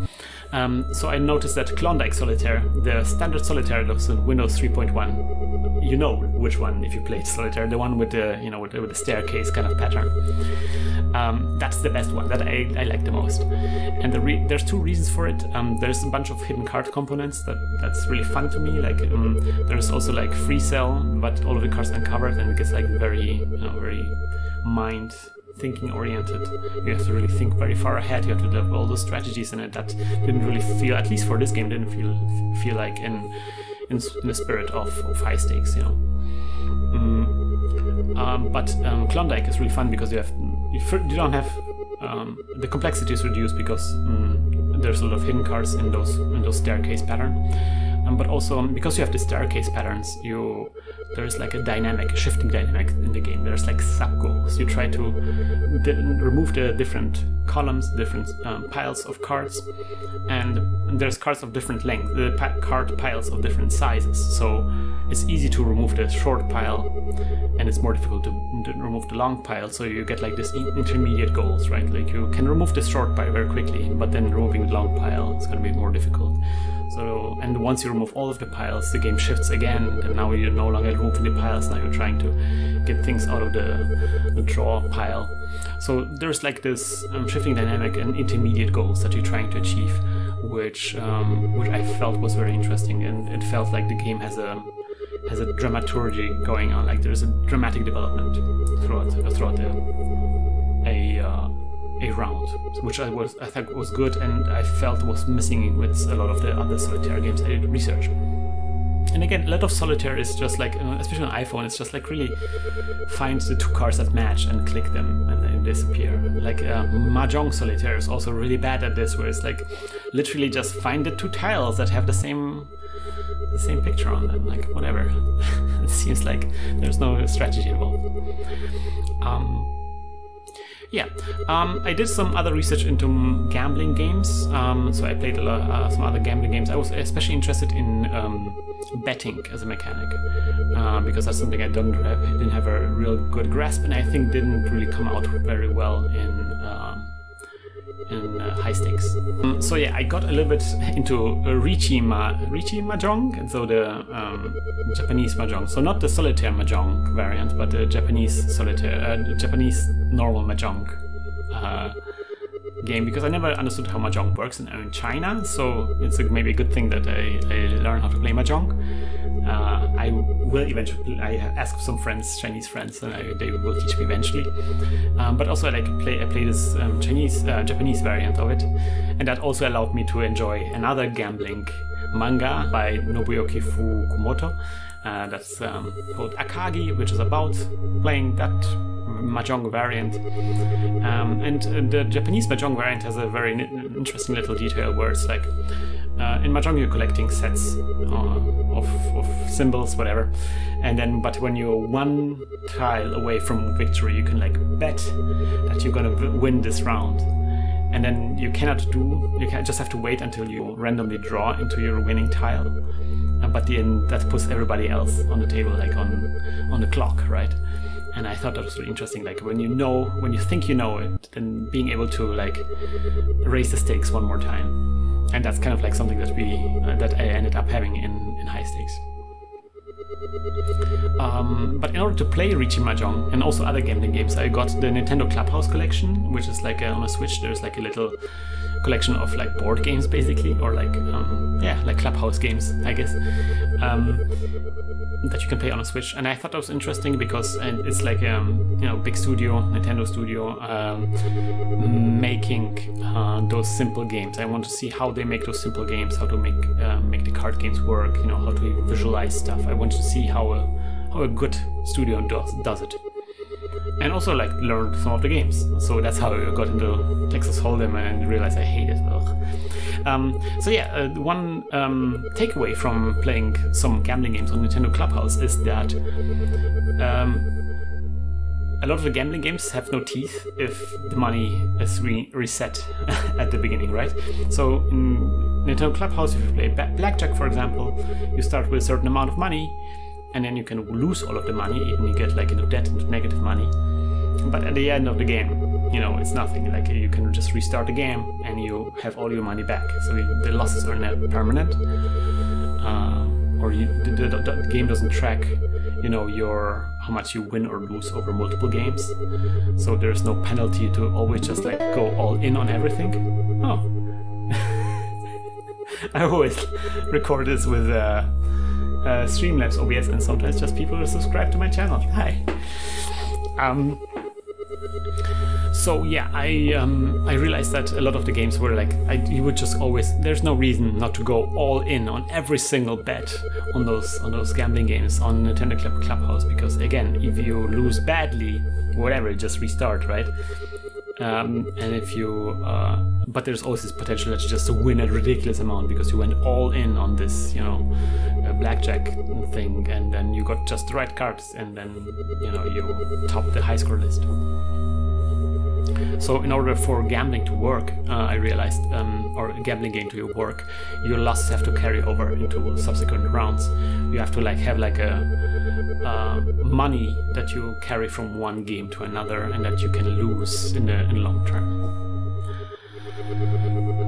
Um, so I noticed that Klondike Solitaire, the standard Solitaire was in Windows 3.1, you know which one if you played Solitaire, the one with the you know with, with the staircase kind of pattern. Um, that's the best one that I, I like the most. And the there's two reasons for it. Um, there's a bunch of hidden card components that that's really fun to me. Like um, there's also like free cell, but all of the cards uncovered, and it gets like very you know very mind thinking oriented. You have to really think very far ahead. You have to develop all those strategies in it that didn't really feel, at least for this game, didn't feel feel like in in, in the spirit of, of high stakes. You know. Mm. Um, but um, Klondike is really fun because you have you, don't have um, the complexity is reduced because mm, there's a lot of hidden cards in those in those staircase pattern. Um, but also um, because you have the staircase patterns, you there's like a dynamic, a shifting dynamic in the game. There's like sub goals. You try to remove the different columns, different um, piles of cards, and there's cards of different length, the card piles of different sizes. So it's easy to remove the short pile, and it's more difficult to, to remove the long pile. So you get like this intermediate goals, right? Like you can remove the short pile very quickly, but then removing the long pile is going to be more difficult. So, and once you remove all of the piles, the game shifts again, and now you're no longer the piles, now you're trying to get things out of the, the draw pile. So there's like this um, shifting dynamic and intermediate goals that you're trying to achieve, which um, which I felt was very interesting, and it felt like the game has a has a dramaturgy going on, like there's a dramatic development throughout throughout the, a uh, a round, which I was I think was good and I felt was missing with a lot of the other solitaire games I did research. And again, a lot of solitaire is just like, uh, especially on iPhone, it's just like really find the two cards that match and click them and they disappear. Like uh, Mahjong Solitaire is also really bad at this, where it's like literally just find the two tiles that have the same the same picture on them. Like whatever. it seems like there's no strategy involved. Um, yeah, um, I did some other research into gambling games. Um, so I played a lot, uh, some other gambling games. I was especially interested in um, betting as a mechanic uh, because that's something I don't have, didn't have a real good grasp, and I think didn't really come out very well in in uh, high stakes. Um, so yeah, I got a little bit into uh, Riichi, Ma Riichi Mahjong, so the um, Japanese Mahjong. So not the solitaire Mahjong variant, but the Japanese solitaire, uh, Japanese normal Mahjong uh, game because I never understood how mahjong works in, in China. So it's a, maybe a good thing that I, I learn how to play mahjong. Uh, I will eventually. I ask some friends, Chinese friends, and I, they will teach me eventually. Um, but also, I like play. I play this um, Chinese, uh, Japanese variant of it, and that also allowed me to enjoy another gambling manga by Nobuyuki Fukumoto. Uh, that's um, called Akagi, which is about playing that mahjong variant. Um, and uh, the Japanese mahjong variant has a very interesting little detail where it's like uh, in mahjong you're collecting sets uh, of, of symbols, whatever, and then but when you're one tile away from victory, you can like bet that you're gonna win this round and then you cannot do you can just have to wait until you randomly draw into your winning tile but then that puts everybody else on the table like on on the clock right and I thought that was really interesting. Like when you know, when you think you know it, then being able to like raise the stakes one more time, and that's kind of like something that we uh, that I ended up having in in high stakes. Um, but in order to play Riichi Mahjong and also other gambling games, I got the Nintendo Clubhouse collection, which is like a, on a Switch. There's like a little collection of like board games basically or like um, yeah like clubhouse games i guess um, that you can play on a switch. And i thought that was interesting because and it's like um, you know big studio nintendo studio um, making uh, those simple games. I want to see how they make those simple games how to make uh, make the card games work you know how to visualize stuff. I want to see how a how a good studio does does it and also like learned some of the games. So that's how I got into Texas Hold'em and realized I hate it. Um, so yeah, uh, one um, takeaway from playing some gambling games on Nintendo Clubhouse is that um, a lot of the gambling games have no teeth if the money is re reset at the beginning, right? So in Nintendo Clubhouse, if you play blackjack, for example, you start with a certain amount of money and then you can lose all of the money, even you get like into debt into negative money. But at the end of the game, you know, it's nothing. Like you can just restart the game and you have all your money back. So the losses are not permanent, uh, or you, the, the, the, game doesn't track, you know, your how much you win or lose over multiple games. So there's no penalty to always just like go all in on everything. Oh. I always record this with uh, uh, Streamlabs OBS and sometimes just people who subscribe to my channel. Hi. Um, so yeah, I um, I realized that a lot of the games were like I, you would just always there's no reason not to go all in on every single bet on those on those gambling games on Nintendo Club Clubhouse because again if you lose badly whatever just restart right um, and if you uh, but there's always this potential that you just win a ridiculous amount because you went all in on this you know blackjack thing and then you got just the right cards and then you know you top the high score list so in order for gambling to work uh, i realized um, or a gambling game to work your losses have to carry over into subsequent rounds. You have to like have like a uh, money that you carry from one game to another and that you can lose in the in long term.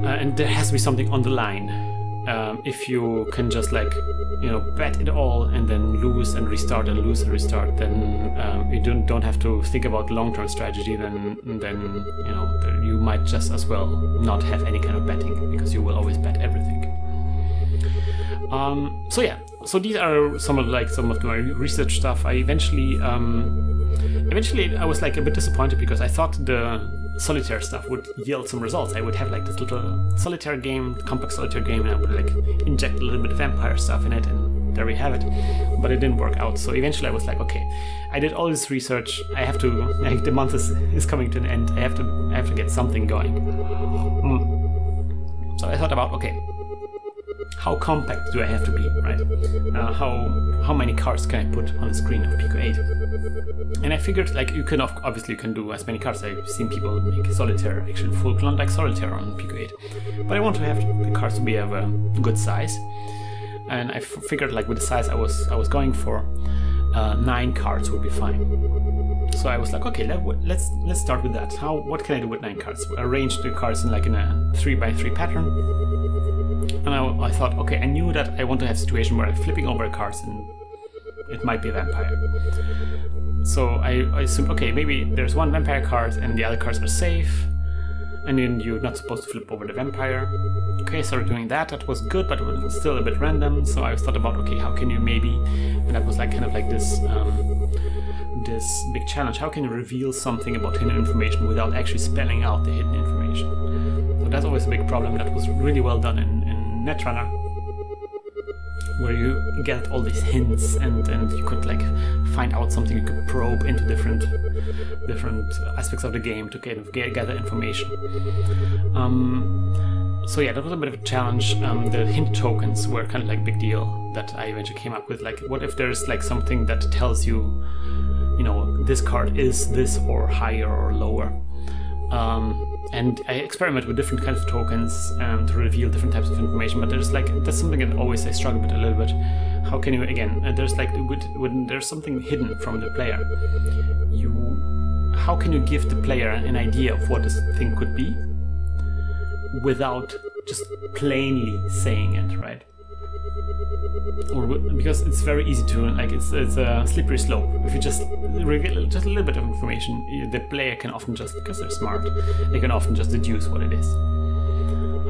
Uh, and there has to be something on the line um, if you can just like you know bet it all and then lose and restart and lose and restart then um, you don't don't have to think about long-term strategy then then you know you might just as well not have any kind of betting because you will always bet everything. Um, so yeah so these are some of like some of my research stuff. I eventually, um, eventually, I was like a bit disappointed because I thought the solitaire stuff would yield some results. I would have like this little solitaire game, compact solitaire game, and I would like inject a little bit of vampire stuff in it, and there we have it. But it didn't work out. So eventually, I was like, okay, I did all this research. I have to. Like, the month is, is coming to an end. I have to. I have to get something going. Mm. So I thought about okay, how compact do I have to be, right? Uh, how how many cards can I put on the screen of Pico 8? And I figured, like, you can obviously you can do as many cards. I've seen people make solitaire, actually full Klondike solitaire on Pico 8, but I want to have the cards to be of a good size. And I figured, like, with the size I was I was going for, uh, nine cards would be fine. So I was like, okay, let, let's let's start with that. How what can I do with nine cards? Arrange the cards in like in a three by three pattern and I, I, thought, okay, I knew that I want to have a situation where I'm flipping over cards and it might be a vampire. So I, I assumed, okay, maybe there's one vampire card and the other cards are safe, and then you're not supposed to flip over the vampire. Okay, started doing that. That was good, but it was still a bit random. So I thought about, okay, how can you maybe, and that was like kind of like this. Um, this big challenge. How can you reveal something about hidden information without actually spelling out the hidden information? So that's always a big problem. That was really well done in Netrunner where you get all these hints and, and you could like find out something you could probe into different different aspects of the game to kind of gather information. Um, so yeah, that was a bit of a challenge. Um, the hint tokens were kind of like big deal that I eventually came up with. Like, what if there's like something that tells you, you know, this card is this or higher or lower? Um, and I experiment with different kinds of tokens um, to reveal different types of information. But there's like that's something that always I struggle with a little bit. How can you again? Uh, there's like when there's something hidden from the player, you how can you give the player an idea of what this thing could be without just plainly saying it, right? Or because it's very easy to like it's it's a slippery slope. If you just reveal just a little bit of information, the player can often just because they're smart, they can often just deduce what it is.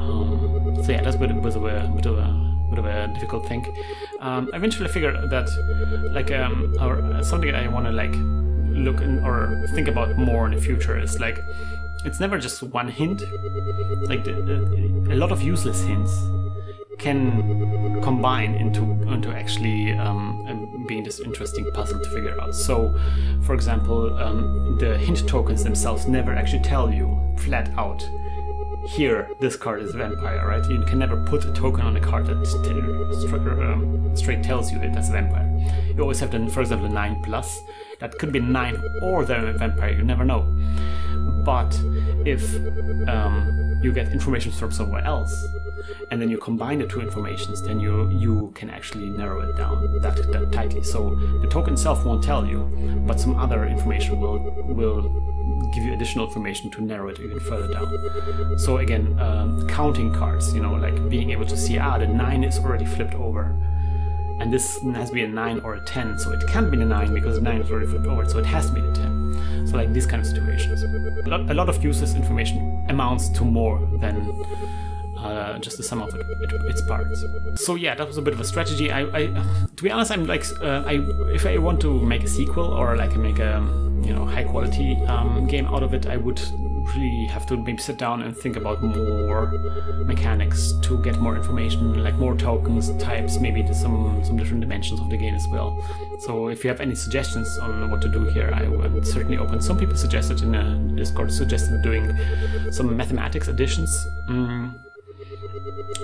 Um, so yeah, that's a bit, bit of a bit of a bit of a difficult thing. Um, I eventually figured that like um, or something I want to like look in, or think about more in the future is like it's never just one hint. Like the, the, a lot of useless hints can combine into into actually um, being this interesting puzzle to figure out. So, for example, um, the hint tokens themselves never actually tell you flat out. Here, this card is a vampire, right? You can never put a token on a card that straight, um, straight tells you that that's a vampire. You always have, the, for example, a 9 plus. That could be 9 or the vampire, you never know. But if um, you get information from somewhere else, and then you combine the two informations, then you you can actually narrow it down that, that tightly. So the token itself won't tell you, but some other information will will give you additional information to narrow it even further down. So again, um, counting cards, you know, like being able to see ah the nine is already flipped over, and this has to be a nine or a ten, so it can't be the nine because the nine is already flipped over, so it has to be the ten. So like these kind of situations. A lot, of useless information amounts to more than uh, just the sum of it, it, its parts. So yeah, that was a bit of a strategy. I, I to be honest, I'm like, uh, I if I want to make a sequel or like make a you know high quality um, game out of it, I would really have to maybe sit down and think about more mechanics to get more information, like more tokens, types, maybe to some some different dimensions of the game as well. So if you have any suggestions on what to do here, I am certainly open. Some people suggested in a Discord suggested doing some mathematics additions. Mm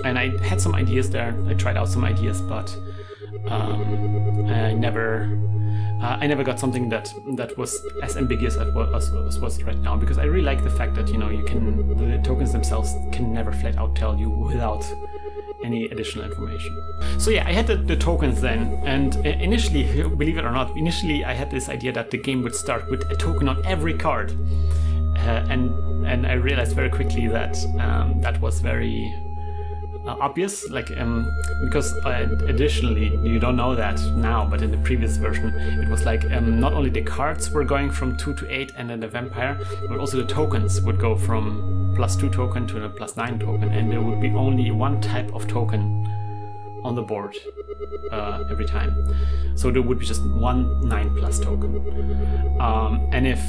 and I had some ideas there. I tried out some ideas, but um, I never, uh, I never got something that that was as ambiguous as as, as was right now. Because I really like the fact that you know you can the tokens themselves can never flat out tell you without any additional information. So yeah, I had the, the tokens then, and initially, believe it or not, initially I had this idea that the game would start with a token on every card, uh, and and I realized very quickly that um, that was very uh, obvious, like um, because uh, additionally you don't know that now, but in the previous version it was like um, not only the cards were going from two to eight, and then the vampire, but also the tokens would go from plus two token to a plus nine token, and there would be only one type of token on the board uh, every time. So there would be just one 9 plus token. Um, and if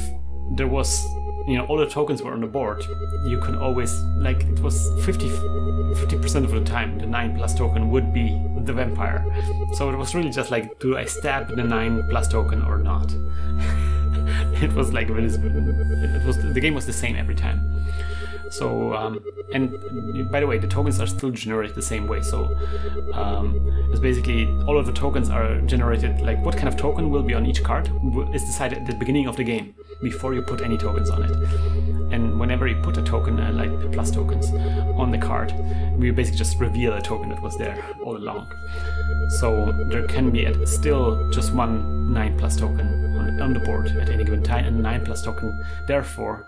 there was, you know, all the tokens were on the board, you can always, like, it was 50, 50% of the time the 9 plus token would be the vampire. So it was really just like, do I stab the 9 plus token or not? it was like, it was, the game was the same every time. So, um, and by the way, the tokens are still generated the same way. So, um, it's basically all of the tokens are generated, like what kind of token will be on each card is decided at the beginning of the game before you put any tokens on it. And whenever you put a token, uh, like the plus tokens, on the card, we basically just reveal a token that was there all along. So there can be still just one 9 plus token on, on the board at any given time, and 9 plus token, therefore,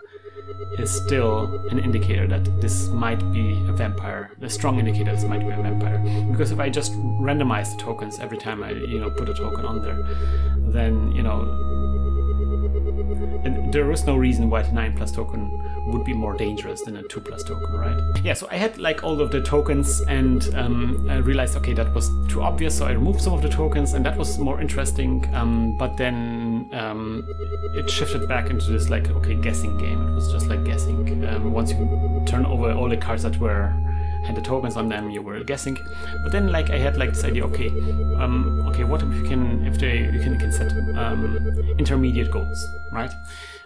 is still an indicator that this might be a vampire, a strong indicator this might be a vampire. Because if I just randomize the tokens every time I, you know, put a token on there, then, you know, there is no reason why the 9 plus token would be more dangerous than a 2 plus token, right? Yeah, so I had like all of the tokens and um, I realized, okay, that was too obvious, so I removed some of the tokens and that was more interesting. Um, but then um, it shifted back into this like, okay, guessing game. It was just like guessing. Um, once you turn over all the cards that were had the tokens on them, you were guessing. But then like I had like this idea, okay, um, okay, what if you can, if they, you can, can set um, intermediate goals, right?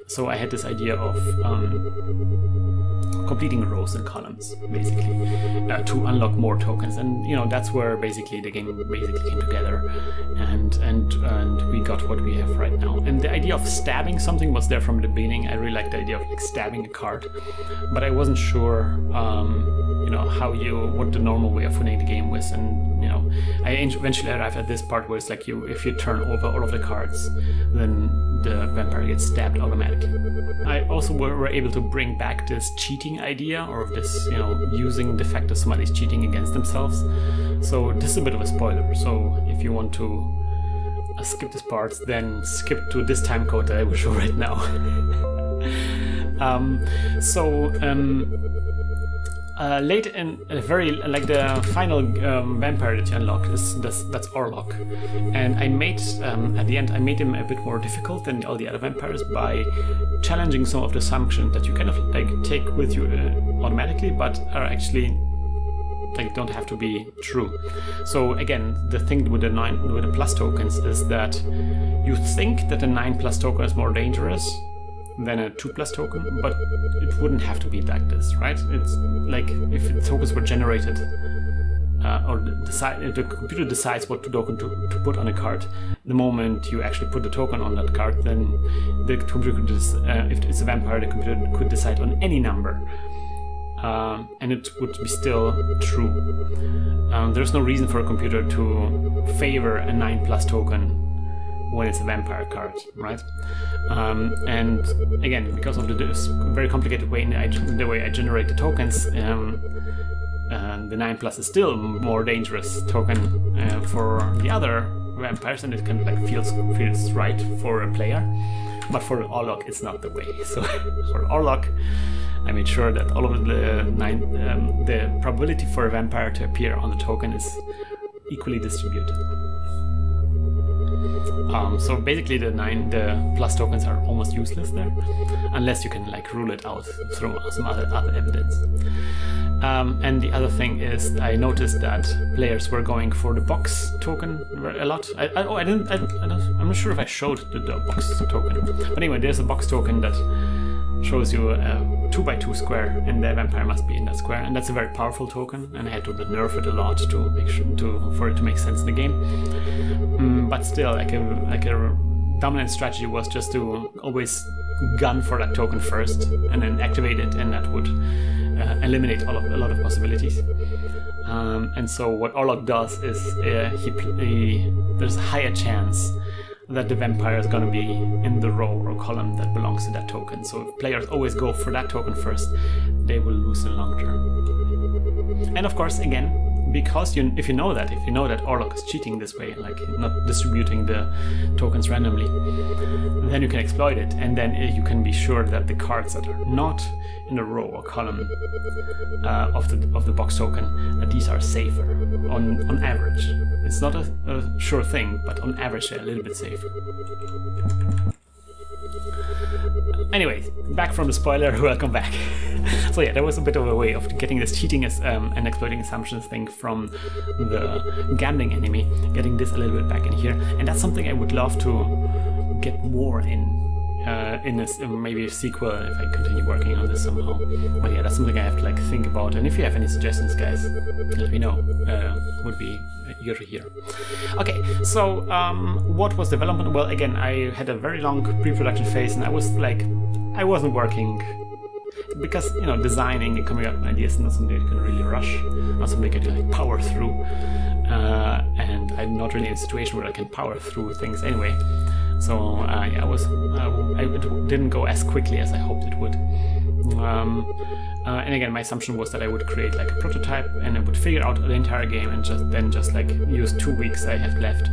So I had this idea of um, completing rows and columns, basically, uh, to unlock more tokens. And you know that's where basically the game basically came together, and and and we got what we have right now. And the idea of stabbing something was there from the beginning. I really liked the idea of like stabbing a card, but I wasn't sure, um, you know, how you what the normal way of winning the game was, and you know, I eventually arrived at this part where it's like you, if you turn over all of the cards, then the vampire gets stabbed automatically. I also were, were able to bring back this cheating idea, or this, you know, using the fact that somebody's cheating against themselves. So this is a bit of a spoiler. So if you want to uh, skip this part, then skip to this time code that I will show right now. um, so um, uh, late in a very like the final um, vampire that you unlock is that's, that's Orlok, and I made um, at the end I made him a bit more difficult than all the other vampires by challenging some of the assumptions that you kind of like take with you uh, automatically, but are actually like don't have to be true. So again, the thing with the nine with the plus tokens is that you think that the nine plus token is more dangerous than a 2 plus token, but it wouldn't have to be like this, right? It's like if tokens were generated uh, or decide, if the computer decides what to token to, to, put on a card, the moment you actually put the token on that card, then the computer could, uh, if it's a vampire, the computer could decide on any number. Um, and it would be still true. Um, there's no reason for a computer to favor a 9 plus token when it's a vampire card, right? Um, and again, because of the very complicated way the way I generate the tokens, um, uh, the 9 plus is still more dangerous token uh, for the other vampires, and it kind of like feels feels right for a player. But for Orlok, it's not the way. So for Orlok, I made sure that all of the nine, um, the probability for a vampire to appear on the token is equally distributed. Um, so basically the nine, the plus tokens are almost useless there, unless you can like rule it out through some other, other evidence. Um, and the other thing is, I noticed that players were going for the box token a lot. I, I, oh, I didn't. I, I am not sure if I showed the, the box token, but anyway, there's a box token that shows you a 2 by 2 square and the vampire must be in that square and that's a very powerful token and I had to nerf it a lot to make sure to for it to make sense in the game. Mm, but still like a like a dominant strategy was just to always gun for that token first and then activate it and that would uh, eliminate all of, a lot of possibilities. Um, and so what Orlok does is uh, he, he there's a higher chance that the vampire is going to be in the row or column that belongs to that token. So if players always go for that token first, they will lose in the long term. And of course, again, because you, if you know that, if you know that Orlok is cheating this way, like not distributing the tokens randomly, then you can exploit it, and then you can be sure that the cards that are not in a row or column uh, of the of the box token, that these are safer on on average. It's not a, a sure thing, but on average they're a little bit safer. Anyway, back from the spoiler, welcome back. so yeah, that was a bit of a way of getting this cheating as, um, and exploiting assumptions thing from the gambling anime, getting this a little bit back in here, and that's something I would love to get more in uh, in this maybe a sequel if I continue working on this somehow. But yeah, that's something I have to like think about. And if you have any suggestions, guys, let me know. Uh, would be to hear. Okay, so um, what was development? Well, again, I had a very long pre-production phase, and I was like, I wasn't working because you know designing and coming up with ideas is not something you can really rush, not something I can like power through. Uh, and I'm not really in a situation where I can power through things anyway. So uh, yeah, I was uh, I, it didn't go as quickly as I hoped it would. Um, uh, and again, my assumption was that I would create like a prototype and I would figure out the entire game and just then just like use two weeks I have left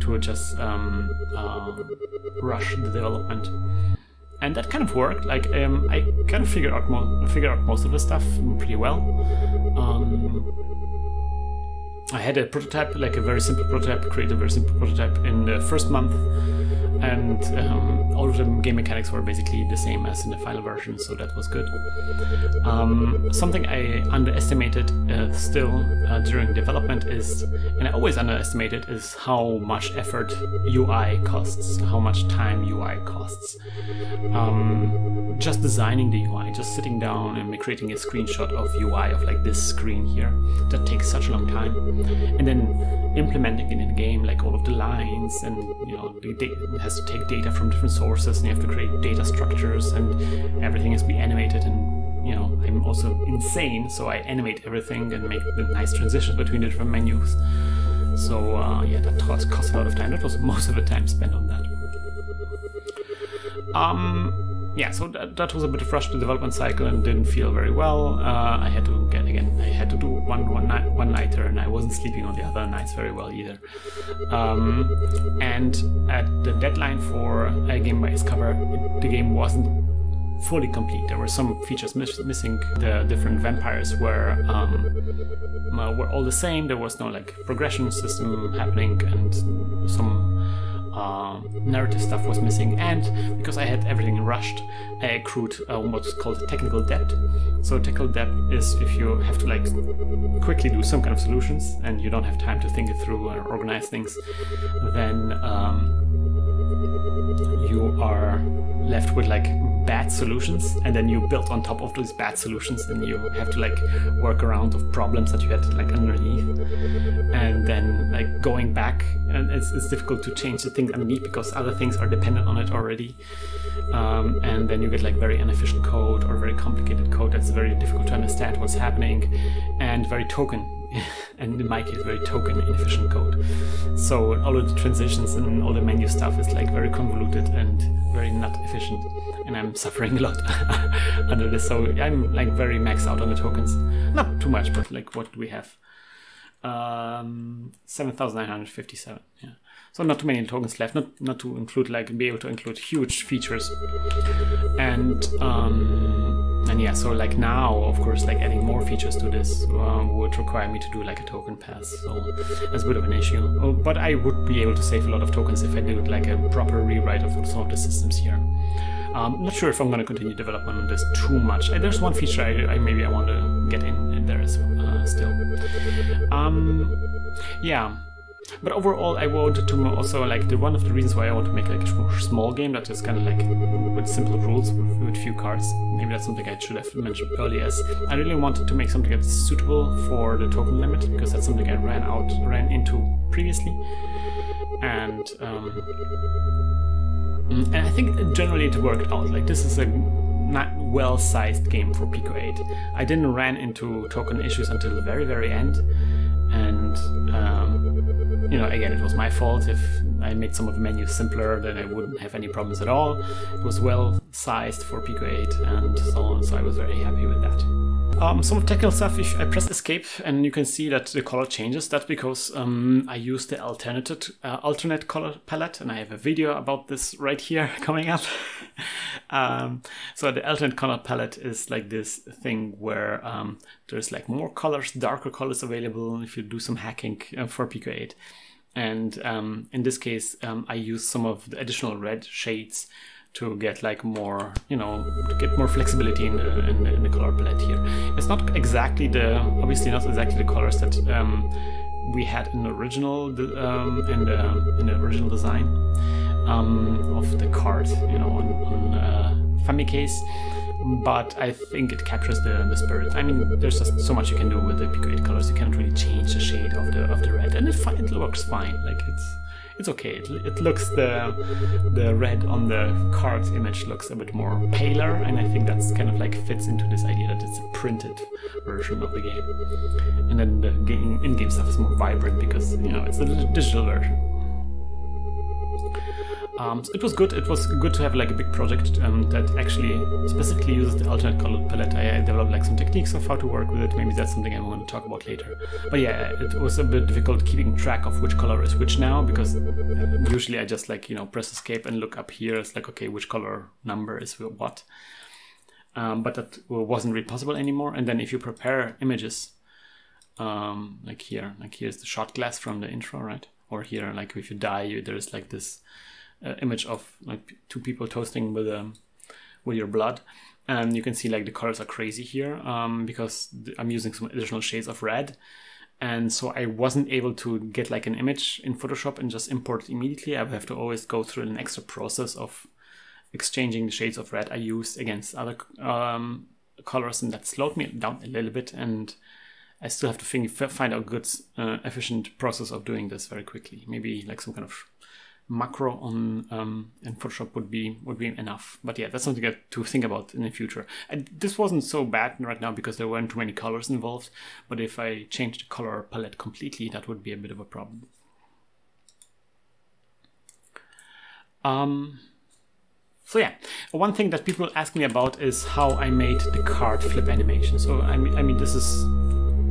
to just um, uh, rush the development. And that kind of worked. Like um, I kind of figured out mo- figured out most of the stuff pretty well. Um, I had a prototype, like a very simple prototype, create a very simple prototype in the first month and um, all of the game mechanics were basically the same as in the final version, so that was good. Um, something I underestimated uh, still uh, during development is, and I always underestimated, is how much effort UI costs, how much time UI costs. Um, just designing the UI, just sitting down and creating a screenshot of UI of like this screen here, that takes such a long time, and then implementing it in the game, like all of the lines, and you know, has to take data from different sources, and you have to create data structures, and everything has to be animated. And you know, I'm also insane, so I animate everything and make the nice transitions between the different menus. So uh, yeah, that cost, cost a lot of time. That was most of the time spent on that. Um, yeah, so that, that was a bit of rush to development cycle and didn't feel very well. Uh, I had to get again. I had to do one one night one nighter, and I wasn't sleeping on the other nights very well either. Um, and at the deadline for a Game By Its Cover, the game wasn't fully complete. There were some features miss missing. The different vampires were um, were all the same. There was no like progression system happening, and some uh, narrative stuff was missing, and because I had everything rushed, I accrued uh, what's called technical debt. So technical debt is if you have to like quickly do some kind of solutions and you don't have time to think it through or organize things, then um, you are left with like bad solutions and then you build on top of those bad solutions and you have to like work around of problems that you had like underneath. And then like going back and it's, it's difficult to change the things underneath because other things are dependent on it already. Um, and then you get like very inefficient code or very complicated code that's very difficult to understand what's happening and very token and in my case very token inefficient code so all of the transitions and all the menu stuff is like very convoluted and very not efficient and I'm suffering a lot under this. So I'm like very maxed out on the tokens. Not too much, but like what do we have? Um, 7,957. Yeah. So not too many tokens left. Not not to include like be able to include huge features. And um, and yeah, so like now, of course, like adding more features to this uh, would require me to do like a token pass. So that's a bit of an issue. Oh, but I would be able to save a lot of tokens if I did like a proper rewrite of some of the systems here. Um, not sure if I'm going to continue development on this too much. Uh, there's one feature I, I, maybe I want to get in, in there as uh, still. Um, yeah. But overall, I wanted to also like the one of the reasons why I want to make like a small game that is kind of like with simple rules with, with few cards. Maybe that's something I should have mentioned earlier. As I really wanted to make something that's suitable for the token limit because that's something I ran out ran into previously, and um, and I think generally it worked out. Like this is a not well-sized game for Pico 8. I didn't run into token issues until the very, very end. And, um, you know, again, it was my fault. If I made some of the menus simpler, then I wouldn't have any problems at all. It was well-sized for Pico 8 and so on, so I was very happy with that. Um, some technical stuff, if I press escape and you can see that the color changes, that's because um, I use the alternative, uh, alternate color palette and I have a video about this right here coming up. um, so the alternate color palette is like this thing where um, there's like more colors, darker colors available if you do some hacking uh, for Pico 8. And um, in this case, um, I use some of the additional red shades to get like more, you know, to get more flexibility in the, in the, in the color palette here. It's not exactly the, obviously not exactly the colors that um, we had in the original, um, in the in the original design um, of the card, you know, on, on uh, Famicase. But I think it captures the, the spirit. I mean, there's just so much you can do with the Pico 8 colors. You cannot really change the shade of the of the red, and it, it looks fine. Like it's it's okay. It, it looks the the red on the card image looks a bit more paler, and I think that's kind of like fits into this idea that it's a printed version of the game. And then the game in-game stuff is more vibrant because you know it's a digital version. Um, so it was good. It was good to have like a big project um, that actually specifically uses the alternate color palette. I, I, developed like some techniques of how to work with it. Maybe that's something I want to talk about later. But yeah, it was a bit difficult keeping track of which color is which now because usually I just like you know press escape and look up here. It's like okay, which color number is what. Um, but that wasn't really possible anymore. And then if you prepare images, um, like here, like here's the shot glass from the intro, right? Or here, like if you die, you, there's like this uh, image of like two people toasting with um, with your blood and you can see like the colors are crazy here um, because I'm using some additional shades of red and so I wasn't able to get like an image in Photoshop and just import it immediately. I would have to always go through an extra process of exchanging the shades of red I used against other um, colors and that slowed me down a little bit and I still have to think, find a good uh, efficient process of doing this very quickly. Maybe like some kind of macro on um, in Photoshop would be would be enough. But yeah, that's something to think about in the future. And this wasn't so bad right now because there weren't too many colors involved. But if I change the color palette completely, that would be a bit of a problem. Um, so yeah, one thing that people ask me about is how I made the card flip animation. So I mean, I mean, this is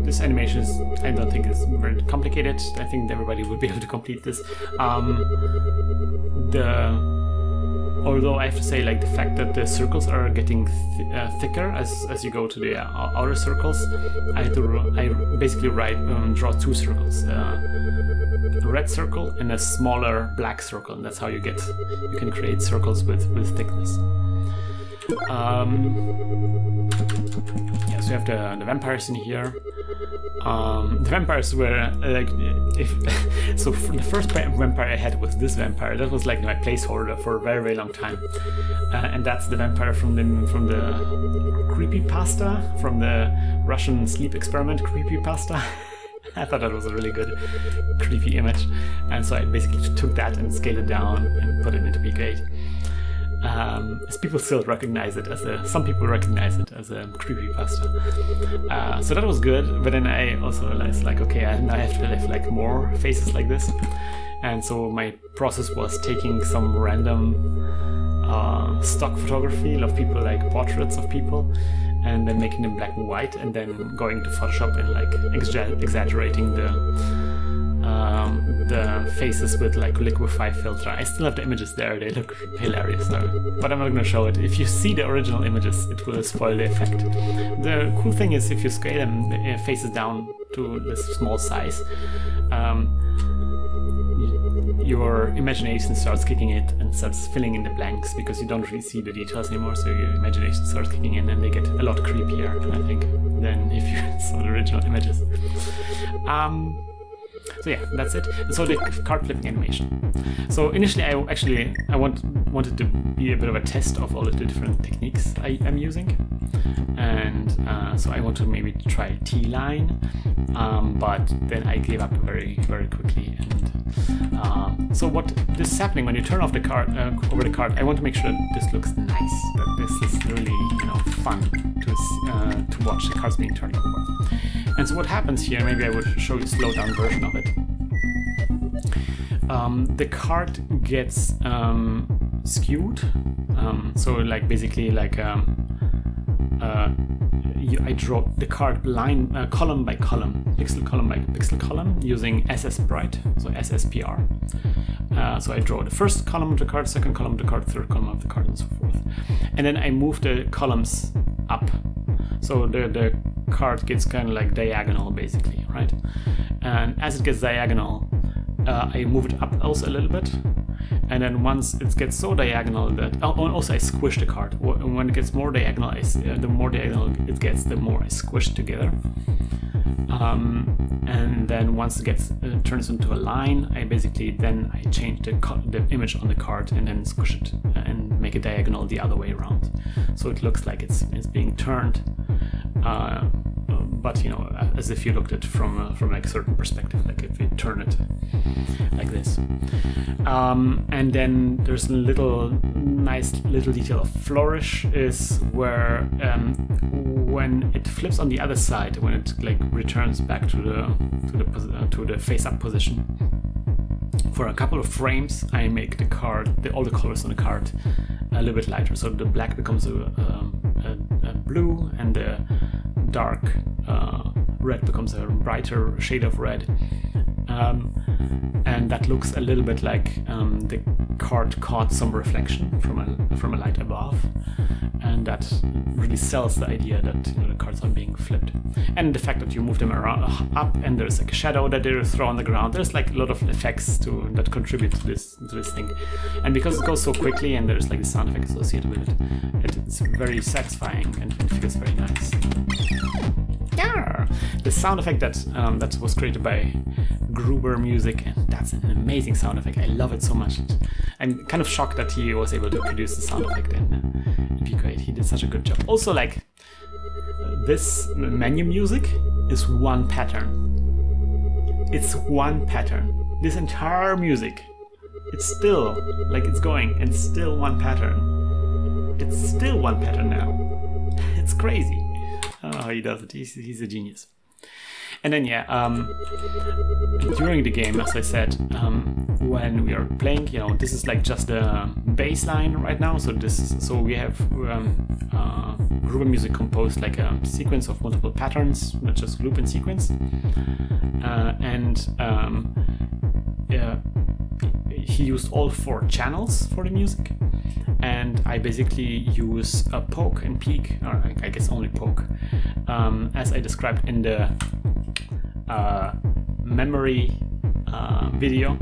this animation is, I don't think is very complicated. I think everybody would be able to complete this. Um, the although I have to say, like the fact that the circles are getting th uh, thicker as as you go to the uh, outer circles, I had to I basically write um, draw two circles, uh, a red circle and a smaller black circle, and that's how you get you can create circles with with thickness. Um, you have the, the vampires in here. Um, the vampires were like, if so. the first vampire I had was this vampire. That was like my placeholder for a very very long time, uh, and that's the vampire from the from the creepy pasta from the Russian sleep experiment creepy pasta. I thought that was a really good creepy image, and so I basically took that and scaled it down and put it into Pico 8 um, as people still recognize it as a some people recognize it as a creepypasta. Uh, so that was good, but then I also realized like okay, I now have to have like more faces like this, and so my process was taking some random uh, stock photography of people like portraits of people and then making them black and white and then going to Photoshop and like exa exaggerating the um, the faces with like liquify filter. I still have the images there, they look hilarious though, but I'm not gonna show it. If you see the original images, it will spoil the effect. The cool thing is if you scale them the faces down to this small size, um, your imagination starts kicking in and starts filling in the blanks because you don't really see the details anymore, so your imagination starts kicking in and they get a lot creepier, I think, than if you saw the original images. Um, so yeah, that's it. So the card flipping animation. So initially, I actually I want wanted to be a bit of a test of all of the different techniques I am using, and uh, so I want to maybe try T line, um, but then I gave up very very quickly. And um, so what this is happening when you turn off the card uh, over the card, I want to make sure that this looks nice, that this is really you know fun to uh, to watch the cards being turned over. And so what happens here, maybe I would show you a slowed down version of it. Um, the card gets um, skewed, um, so like basically like um, uh, you, I draw the card line uh, column by column, pixel column by pixel column using SS Sprite, so SSPR. Uh, so I draw the first column of the card, second column of the card, third column of the card, and so forth. And then I move the columns up. So the, the card gets kind of like diagonal, basically, right? And as it gets diagonal, uh, I move it up also a little bit. And then once it gets so diagonal that, oh, also I squish the card. When it gets more diagonal, I, uh, the more diagonal it gets, the more I squish together. Um, and then once it gets uh, turns into a line, I basically then I change the, the image on the card and then squish it uh, and make it diagonal the other way around, so it looks like it's it's being turned. Uh, but you know, as if you looked at it from uh, from like a certain perspective, like if you turn it like this. Um, and then there's a little nice little detail of flourish is where um, when it flips on the other side, when it like returns back to the to the uh, to the face up position. For a couple of frames, I make the card, the, all the colors on the card, a little bit lighter. So the black becomes a, a, a blue, and the dark uh, red becomes a brighter shade of red. Um, and that looks a little bit like um, the card caught some reflection from a, from a light above. And that really sells the idea that you know, the cards are being flipped. And the fact that you move them around up and there's like a shadow that they throw on the ground. There's like a lot of effects to that contribute to this to this thing. And because it goes so quickly and there's like the sound effect associated with it, it it's very satisfying and it feels very nice. The sound effect that um, that was created by Gruber Music, and that's an amazing sound effect. I love it so much. I'm kind of shocked that he was able to produce the sound effect in, uh, Pico 8. He did such a good job. Also, like this menu music is one pattern. It's one pattern. This entire music, it's still like it's going, and still one pattern. It's still one pattern now. It's crazy. Oh, he does it. He's, he's a genius. And then, yeah, um, during the game, as I said, um, when we are playing, you know, this is like just the baseline right now. So this, so we have um, uh, Gruber music composed like a sequence of multiple patterns, not just loop and sequence, uh, and um, yeah, he used all four channels for the music and I basically use a poke and peak, or I guess only poke, um, as I described in the uh, memory uh, video.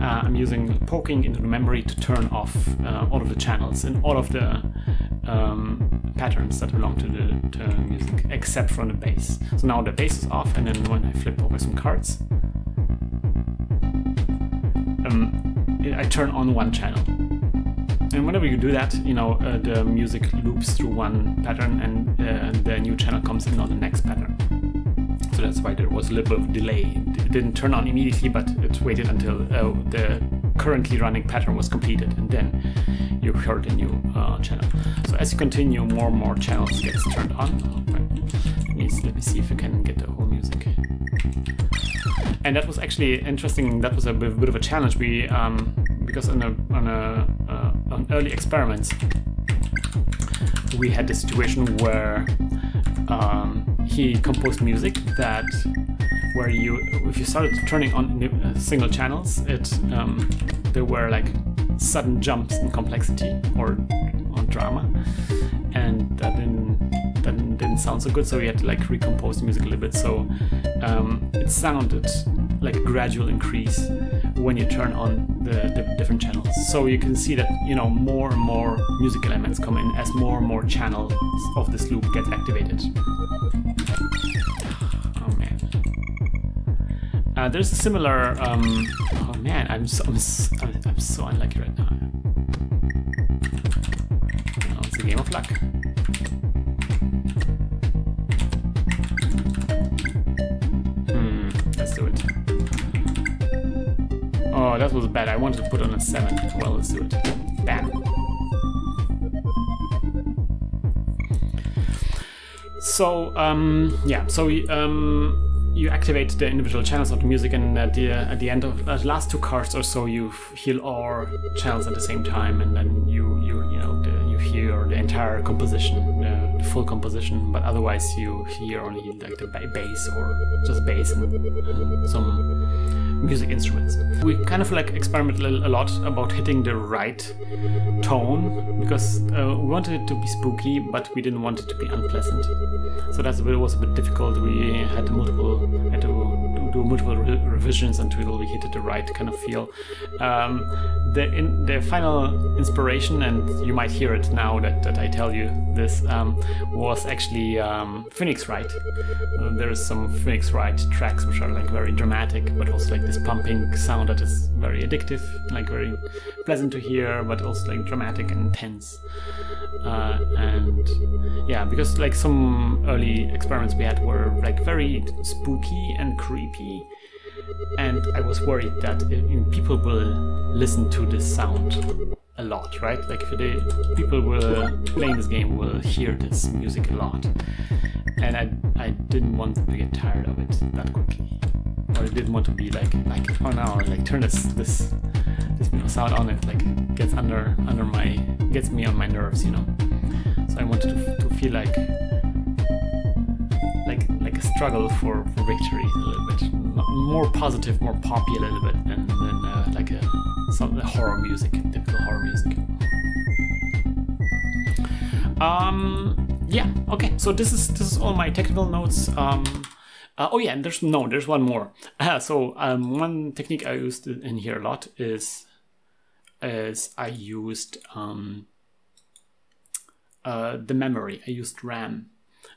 Uh, I'm using poking into the memory to turn off uh, all of the channels and all of the um, patterns that belong to the to music, except from the bass. So now the bass is off, and then when I flip over some cards, um, I turn on one channel. And whenever you do that, you know, uh, the music loops through one pattern and uh, the new channel comes in on the next pattern. That's why there was a little bit of delay. It didn't turn on immediately, but it waited until uh, the currently running pattern was completed and then you heard a new uh, channel. So as you continue, more and more channels gets turned on. Let me, let me see if I can get the whole music. And that was actually interesting. That was a bit, bit of a challenge. We um, because on a on a uh, on early experiments we had the situation where um, he composed music that where you if you started turning on uh, single channels it um, there were like sudden jumps in complexity or on drama and that didn't that didn't sound so good so we had to like recompose the music a little bit so um, it sounded like a gradual increase when you turn on the, the, different channels. So you can see that you know more and more music elements come in as more and more channels of this loop get activated. Uh, there's a similar. Um, oh man, I'm so, I'm so, I'm so unlucky right now. Oh, it's a game of luck. Hmm, let's do it. Oh, that was bad. I wanted to put on a 7. Well, let's do it. Bam. So, um, yeah, so we um, you activate the individual channels of the music and at the, at the end of the last two cards or so you heal all channels at the same time and then you, you, you know, the, you hear the entire composition, the, the, full composition, but otherwise you hear only like the bass or just bass and, and some music instruments. We kind of like experimented a lot about hitting the right tone because uh, we wanted it to be spooky, but we didn't want it to be unpleasant. So that's it was a bit difficult. We had multiple had to do multiple re revisions until we hit the right kind of feel. Um, the in, the final inspiration, and you might hear it now that, that I tell you this, um, was actually um, Phoenix Wright. Uh, there is some Phoenix Wright tracks which are like very dramatic, but also like this pumping sound that is very addictive, like very pleasant to hear, but also like dramatic and intense. Uh, and yeah, because like some early experiments we had were like very spooky and creepy and I was worried that people will listen to this sound a lot, right? Like if they, people will playing this game will hear this music a lot, and I I didn't want to get tired of it that quickly, or I didn't want to be like like oh no, like turn this this this sound on it like gets under under my gets me on my nerves, you know. So I wanted to, to feel like like like a struggle for, for victory a little bit, more positive, more poppy a little bit, than, than uh, like a some horror music, typical horror music. Um, yeah, okay. So this is this is all my technical notes. Um, uh, oh yeah, and there's no, there's one more. Uh, so um, one technique I used in here a lot is is I used um, uh, the memory. I used RAM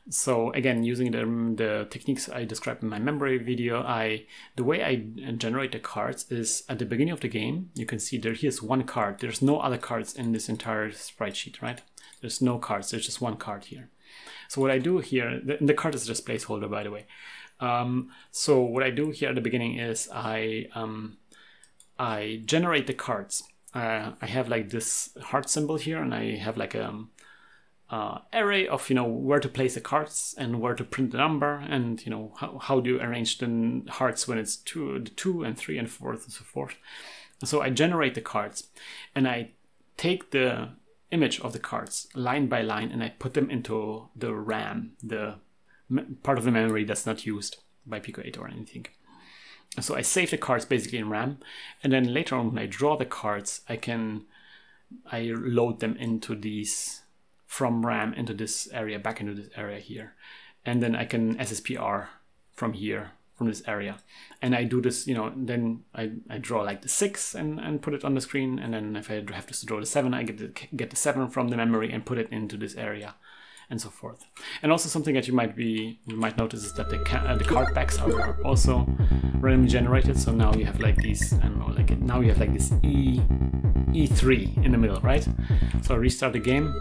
so again, using the, the techniques I described in my memory video, I the way I generate the cards is at the beginning of the game, you can see there here's one card. There's no other cards in this entire sprite sheet, right? There's no cards, there's just one card here. So what I do here, the, the card is just placeholder, by the way. Um, so what I do here at the beginning is I um, I generate the cards. Uh, I have like this heart symbol here, and I have like a um, uh, array of you know where to place the cards and where to print the number and you know how, how do you arrange the hearts when it's two the two and three and fourth and so forth so i generate the cards and i take the image of the cards line by line and i put them into the ram the part of the memory that's not used by pico 8 or anything so i save the cards basically in ram and then later on when i draw the cards i can i load them into these from RAM into this area, back into this area here. And then I can SSPR from here, from this area. And I do this, you know, then I, I draw like the six and, and put it on the screen. And then if I have to draw the seven, I get the, get the seven from the memory and put it into this area and so forth. And also something that you might be you might notice is that the uh, the card backs are also randomly generated. So now you have like these I don't know like now you have like this E E3 in the middle, right? So I restart the game,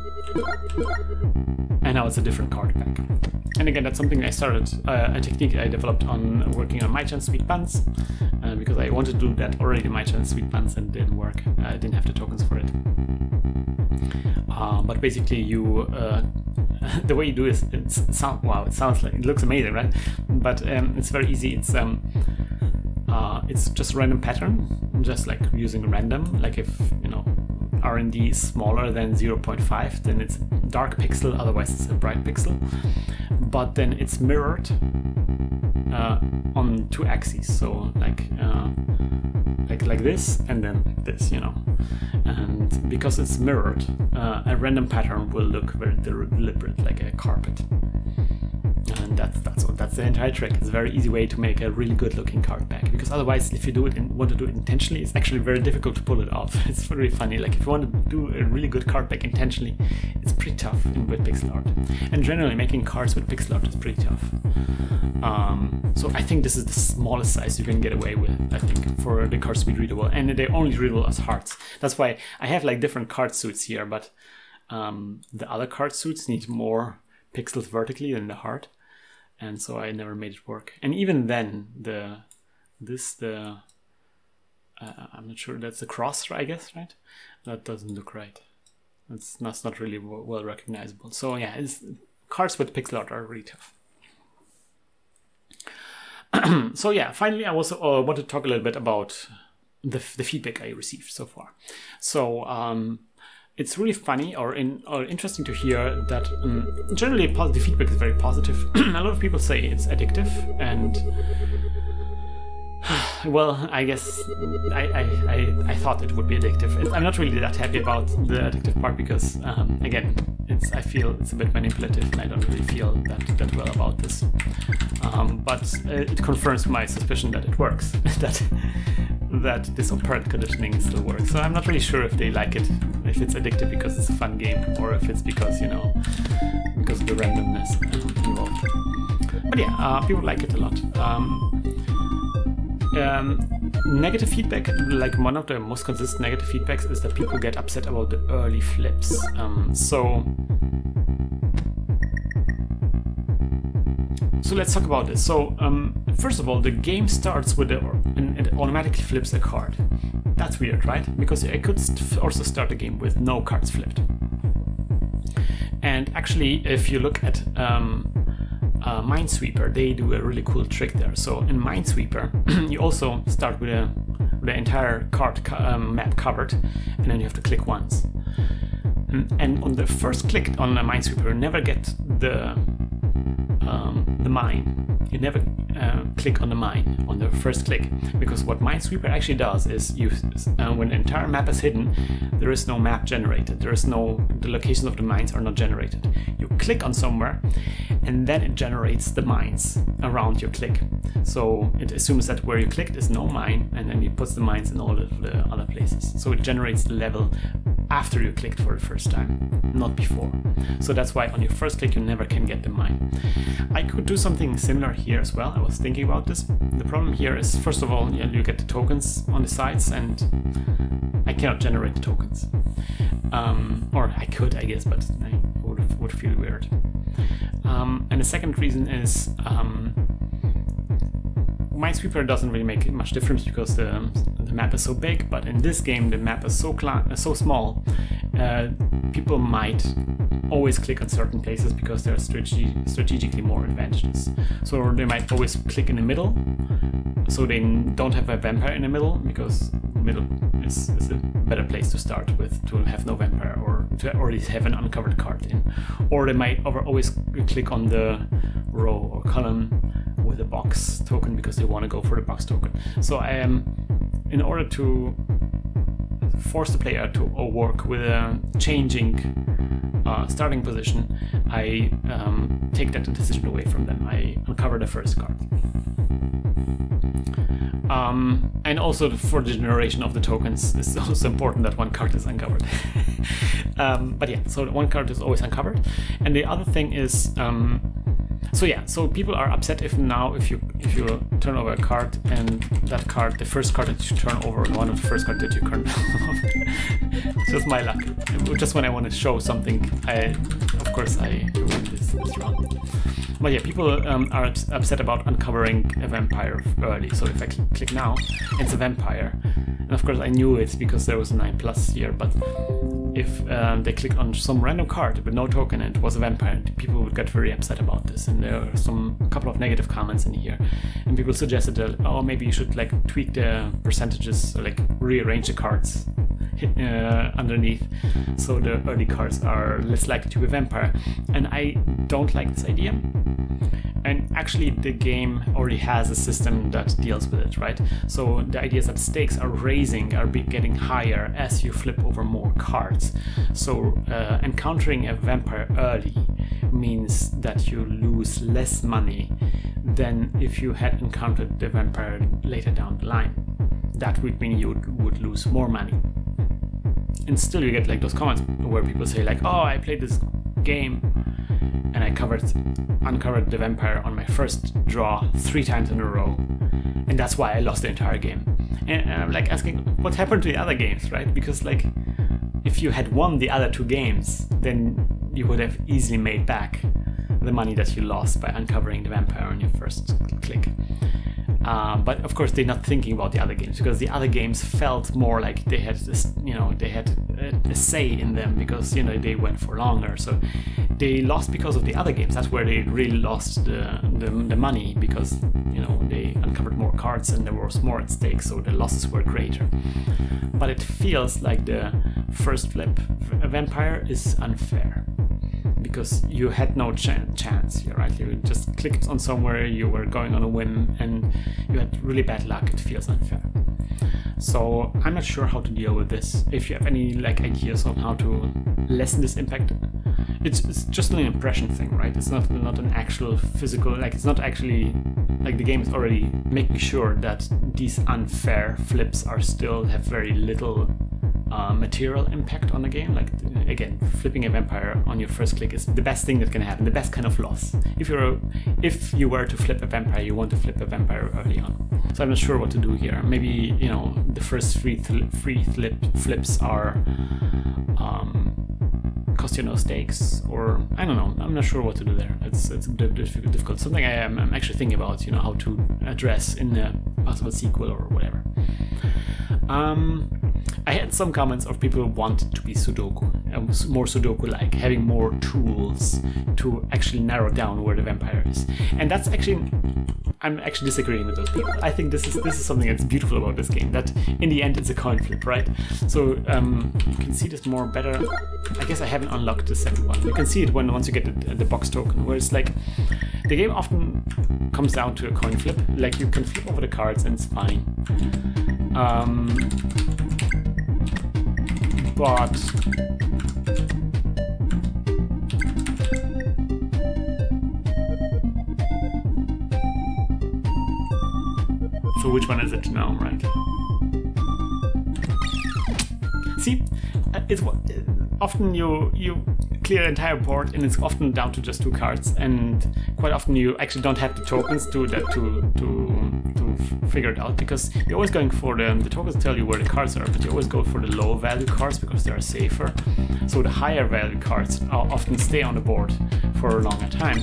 and now it's a different card pack. And again, that's something I started uh, a technique I developed on working on MyChan Sweet Buns uh, because I wanted to do that already in MyChan Sweet Buns and didn't work. I didn't have the tokens for it. Uh, but basically, you uh, the way you do it, it sound wow, it sounds like it looks amazing, right? But um, it's very easy. It's um, uh, it's just random pattern, just like using random. Like if you know RND is smaller than 0.5, then it's dark pixel. Otherwise, it's a bright pixel. But then it's mirrored uh, on two axes. So like uh, like like this and then this, you know. And because it's mirrored, uh, a random pattern will look very deliberate, like a carpet. And that's that's that's the entire trick. It's a very easy way to make a really good looking card pack. Because otherwise, if you do it in, want to do it intentionally, it's actually very difficult to pull it off. It's very funny. Like if you want to do a really good card pack intentionally, it's pretty tough with pixel art. And generally, making cards with pixel art is pretty tough. Um, so I think this is the smallest size you can get away with. I think for the cards to be readable, and they're only readable as hearts. That's why I have like different card suits here, but um, the other card suits need more pixels vertically than the heart and so I never made it work. And even then, the this the uh, I'm not sure that's a cross, I guess, right? That doesn't look right. That's that's not really well recognizable. So yeah, it's, cards with pixel art are really tough. so yeah, finally, I also uh, want to talk a little bit about the, the feedback I received so far. So um, it's really funny or in or interesting to hear that um, generally positive feedback is very positive. a lot of people say it's addictive, and well, I guess I, I, I, I, thought it would be addictive. I'm not really that happy about the addictive part because um, again, it's I feel it's a bit manipulative, and I don't really feel that that well about this. Um, but it confirms my suspicion that it works. that that this operant conditioning still works. So I'm not really sure if they like it, if it's addictive because it's a fun game, or if it's because you know because of the randomness involved. But yeah, uh, people like it a lot. Um, um, negative feedback, like one of the most consistent negative feedbacks, is that people get upset about the early flips. Um, so So let's talk about this. So um, first of all, the game starts with the, and it automatically flips a card. That's weird, right? Because I could also start the game with no cards flipped. And actually, if you look at um, uh, Minesweeper, they do a really cool trick there. So in Minesweeper, you also start with, a, with the entire card co um, map covered, and then you have to click once. And on the first click on the Minesweeper, you never get the um, the mine. You never uh, click on the mine on the first click because what Minesweeper actually does is you, uh, when the entire map is hidden, there is no map generated. There is no the locations of the mines are not generated. You click on somewhere, and then it generates the mines around your click. So it assumes that where you clicked is no mine, and then it puts the mines in all of the other places. So it generates the level after you clicked for the first time, not before. So that's why on your first click you never can get the mine. I could do something similar here as well. I was thinking about this. The problem here is, first of all, you get the tokens on the sides and I cannot generate the tokens. Um, or I could, I guess, but I would, would feel weird. Um, and the second reason is um, Minesweeper doesn't really make much difference because the, the map is so big, but in this game the map is so so small, uh, people might always click on certain places because they're strategi strategically more advantageous. So they might always click in the middle, so they don't have a vampire in the middle because middle is, is, a better place to start with to have no vampire or to already have an uncovered card in. Or they might always click on the row or column with a box token because they want to go for the box token. So I am, in order to force the player to work with a changing uh, starting position, I um, take that decision away from them. I uncover the first card. Um, and also for the generation of the tokens, it's also important that one card is uncovered. um, but yeah, so one card is always uncovered. And the other thing is um, so yeah, so people are upset if now if you if you turn over a card and that card, the first card that you turn over, one of the first card that you turn over. it's just my luck. Just when I want to show something, I course I do this, this. But yeah, people um, are upset about uncovering a vampire early. So if I cl click now, it's a vampire. And of course I knew it because there was a 9 plus here, but if um, they click on some random card with no token and it was a vampire, people would get very upset about this. And there are some a couple of negative comments in here. And people suggested that, oh, maybe you should like tweak the percentages or like rearrange the cards uh, underneath so the early cards are less likely to be vampire. And I don't like this idea. And actually, the game already has a system that deals with it, right? So the idea is that stakes are raising, are getting higher as you flip over more cards. So uh, encountering a vampire early means that you lose less money than if you had encountered the vampire later down the line. That would mean you would lose more money. And still, you get like those comments where people say like, "Oh, I played this game and I covered uncovered the vampire on my first draw three times in a row, and that's why I lost the entire game. And I'm like asking, what happened to the other games, right? Because like, if you had won the other two games, then you would have easily made back the money that you lost by uncovering the vampire on your first click. Uh, but of course, they're not thinking about the other games because the other games felt more like they had this, you know, they had a, a, say in them because you know they went for longer. So they lost because of the other games. That's where they really lost the, the, the money because you know they cards and there was more at stake, so the losses were greater. But it feels like the first flip vampire is unfair because you had no ch chance right? You just clicked on somewhere, you were going on a whim, and you had really bad luck. It feels unfair. So I'm not sure how to deal with this. If you have any like ideas on how to lessen this impact, it's, it's just an impression thing, right? It's not not an actual physical like it's not actually like the game is already making sure that these unfair flips are still have very little uh, material impact on the game. Like again, flipping a vampire on your first click is the best thing that can happen, the best kind of loss. If you're a, if you were to flip a vampire, you want to flip a vampire early on. So I'm not sure what to do here. Maybe you know the first three th three flip flips are um, cost you no stakes, or I don't know. I'm not sure what to do there. It's it's difficult. Something I am I'm actually thinking about. You know how to address in a possible sequel or whatever. Um, I had some comments of people wanted to be Sudoku, uh, more Sudoku-like, having more tools to actually narrow down where the vampire is. And that's actually, I'm actually disagreeing with those people. I think this is this is something that's beautiful about this game. That in the end it's a coin flip, right? So um, you can see this more better. I guess I haven't unlocked the second one. You can see it when once you get the, the box token, where it's like the game often comes down to a coin flip. Like you can flip over the cards and it's fine. Um, but so which one is it now, right? See, uh, it's what often you you clear the entire board and it's often down to just two cards. And quite often you actually don't have the tokens to that to to to figure it out because you're always going for the the tokens tell you where the cards are but you always go for the low value cards because they are safer. So the higher value cards often stay on the board for a longer time.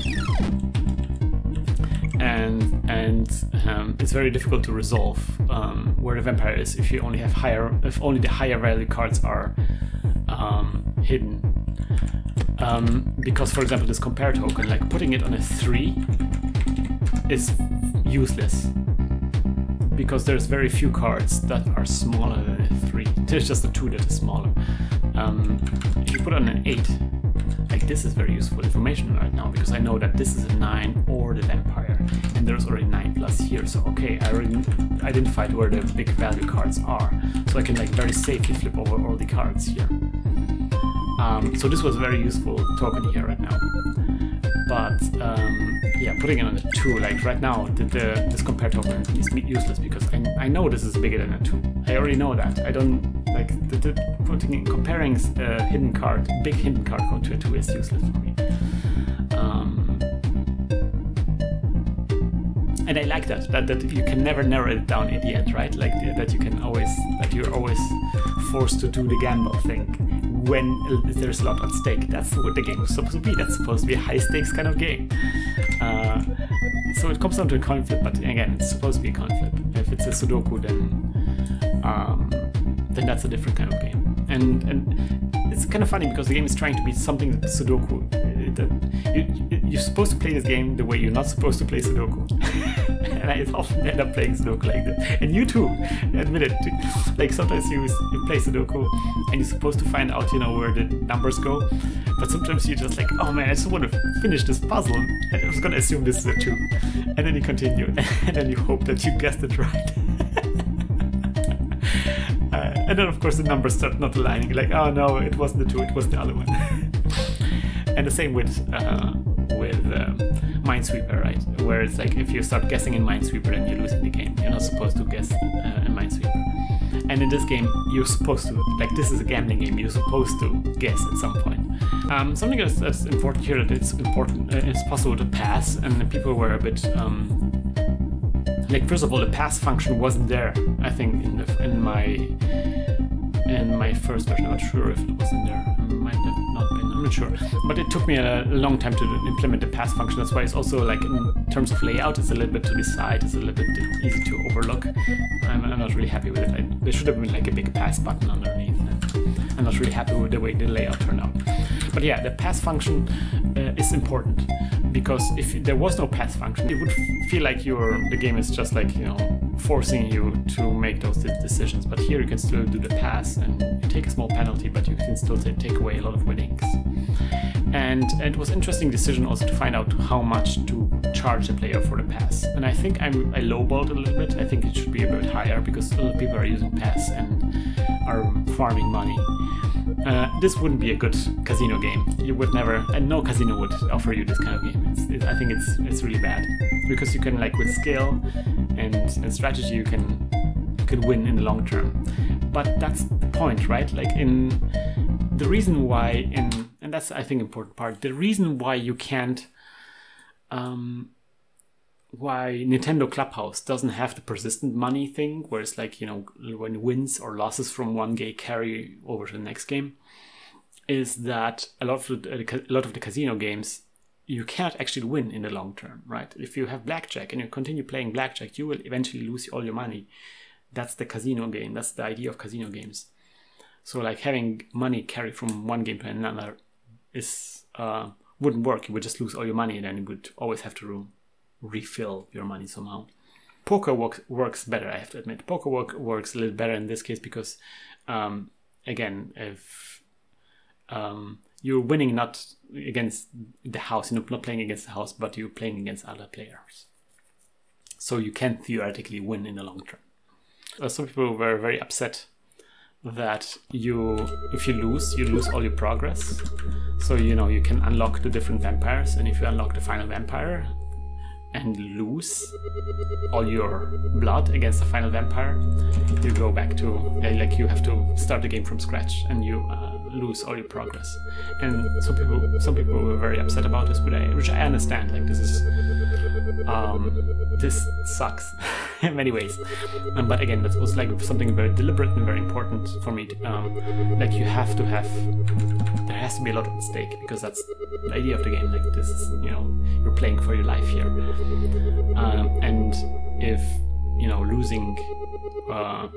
And and um, it's very difficult to resolve um, where the vampire is if you only have higher if only the higher value cards are um, hidden. Um, because, for example, this compare token, like putting it on a 3 is useless. Because there's very few cards that are smaller than a 3. There's just a 2 that is smaller. Um, if you put on an 8, like this is very useful information right now because I know that this is a 9 or the vampire and there's already 9 plus here so okay I already identified where the big value cards are so I can like very safely flip over all the cards here. Um, so this was a very useful token here right now. But um, yeah, putting it on a 2, like right now, the, the, this compare token is useless because I, I know this is bigger than a 2. I already know that. I don't, like, the, the putting comparing a hidden card, big hidden card to a 2 is useless for me. Um, and I like that, that, that you can never narrow it down in the end, right? Like that you can always, that you're always forced to do the gamble thing when there's a lot at stake. That's what the game was supposed to be. That's supposed to be a high stakes kind of game. Uh, so it comes down to a coin flip, but again, it's supposed to be a coin flip. If it's a Sudoku, then um, then that's a different kind of game. And and it's kind of funny because the game is trying to be something that Sudoku. That you, you're supposed to play this game the way you're not supposed to play Sudoku. and I often end up playing Sudoku like that. And you too, admit it. Like sometimes you, you play Sudoku and you're supposed to find out, you know, where the numbers go. But sometimes you're just like, oh man, I just want to finish this puzzle. And I was gonna assume this is a two. And then you continue, and then you hope that you guessed it right. uh, and then of course the numbers start not aligning. Like, oh no, it wasn't the two, it was the other one. and the same with uh, with um, Minesweeper, right? Where it's like if you start guessing in Minesweeper, then you're losing the game. You're not supposed to guess uh, in Minesweeper. And in this game, you're supposed to, like this is a gambling game, you're supposed to guess at some point. Um, something that's, that's, important here that it's important, uh, it's possible to pass, and people were a bit, um, like first of all, the pass function wasn't there, I think, in, the, in my in my first version. I'm not sure if it was in there. Not sure. But it took me a long time to implement the pass function. That's why it's also like in terms of layout, it's a little bit to the side. It's a little bit easy to overlook. I'm, I'm not really happy with it. I, there should have been like a big pass button underneath. I'm not really happy with the way the layout turned out. But yeah, the pass function uh, is important because if there was no pass function, it would feel like your the game is just like you know forcing you to make those decisions. But here you can still do the pass and you take a small penalty, but you can still take away a lot of winnings. And, it was interesting decision also to find out how much to charge the player for the pass. And I think I'm, I lowballed a little bit. I think it should be a bit higher because people are using pass and are farming money. Uh, this wouldn't be a good casino game. You would never, and no casino would offer you this kind of game. It's, it, I think it's it's really bad because you can like with skill and, and strategy you can you can win in the long term. But that's the point, right? Like in the reason why in that's I think important part. The reason why you can't um, why Nintendo Clubhouse doesn't have the persistent money thing, where it's like, you know, when wins or losses from one game carry over to the next game, is that a lot of the, a lot of the casino games you can't actually win in the long term, right? If you have blackjack and you continue playing blackjack, you will eventually lose all your money. That's the casino game. That's the idea of casino games. So like having money carry from one game to another is uh, wouldn't work. You would just lose all your money, and then you would always have to refill your money somehow. Poker works works better, I have to admit. Poker work, works a little better in this case because, um, again, if um, you're winning not against the house, you're not playing against the house, but you're playing against other players. So you can theoretically win in the long term. Uh, some people were very upset that you, if you lose, you lose all your progress. So you know you can unlock the different vampires, and if you unlock the final vampire, and lose all your blood against the final vampire, you go back to like you have to start the game from scratch and you uh, lose all your progress. And some people some people were very upset about this, but I, which I understand. Like this is um, this sucks in many ways. Um, but again, that was like something very deliberate and very important for me. To, um, like you have to have there has to be a lot at stake because that's the idea of the game. Like this is you know you're playing for your life here, um, and if you know losing uh,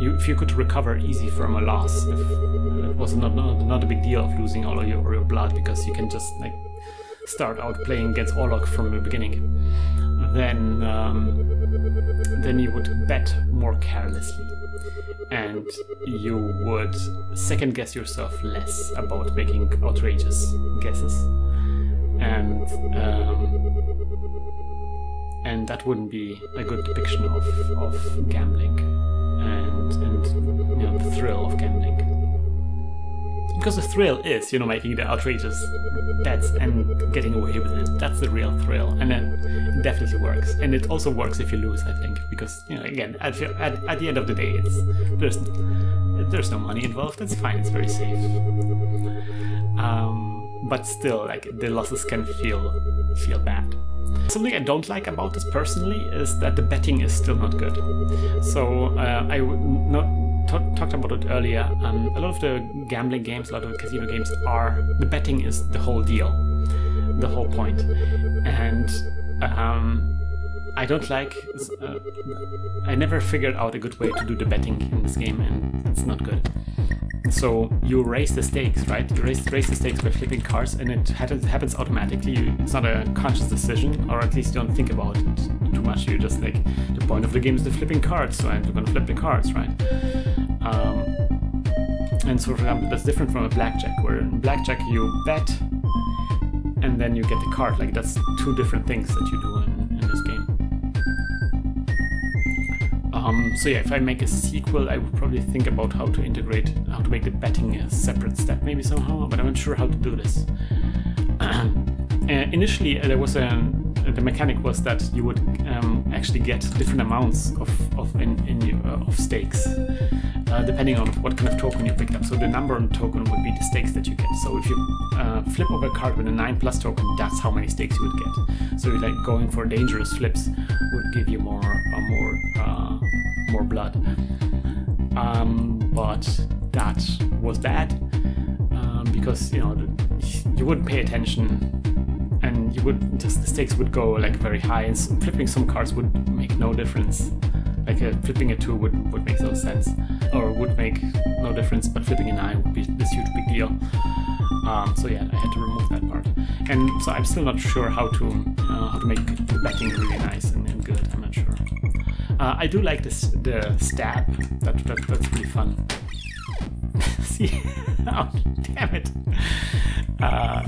you, if you could recover easy from a loss if it was not, not, not a big deal of losing all of your, your blood because you can just like start out playing against Orlok from the beginning then um, then you would bet more carelessly. And you would second guess yourself less about making outrageous guesses. And um, and that wouldn't be a good depiction of, of gambling and and you know the thrill of gambling. Because the thrill is you know making the outrageous bets and getting away with it. That's the real thrill. And it definitely works. And it also works if you lose i think. Because you know again at, at, at the end of the day it's there's there's no money involved. It's fine. It's very safe. Um, but still like the losses can feel feel bad Something I don't like about this personally is that the betting is still not good. So uh, I not talked about it earlier. Um, a lot of the gambling games, a lot of the casino games are the betting is the whole deal, the whole point, and um, I don't like. Uh, I never figured out a good way to do the betting in this game, and it's not good. So you raise the stakes, right? You raise, raise the stakes by flipping cards, and it happens automatically. It's not a conscious decision, or at least you don't think about it too much. You just like the point of the game is the flipping cards, so I'm to flip the cards, right? Um, and so, for example, that's different from a blackjack, where in blackjack you bet, and then you get the card. Like that's two different things that you do Um, so yeah, if I make a sequel, I would probably think about how to integrate, how to make the betting a separate step maybe somehow, but I'm not sure how to do this. uh, initially, uh, there was a, the mechanic was that you would um, actually get different amounts of, of, in, in uh, of stakes uh, depending on what kind of token you picked up. So the number on token would be the stakes that you get. So if you uh, flip over a card with a 9 plus token, that's how many stakes you would get. So like going for dangerous flips would give you more uh, more uh, more blood. Um, but that was bad um, because you know you wouldn't pay attention and you would just the stakes would go like very high and flipping some cards would make no difference like uh, flipping a 2 would, would make no sense, or would make no difference, but flipping a 9 would be this huge big deal. Um, so yeah, I had to remove that part. And so I'm still not sure how to uh, how to make the betting really nice and, Uh, I do like this the stab. That, that that's pretty fun. See, oh damn it. Uh,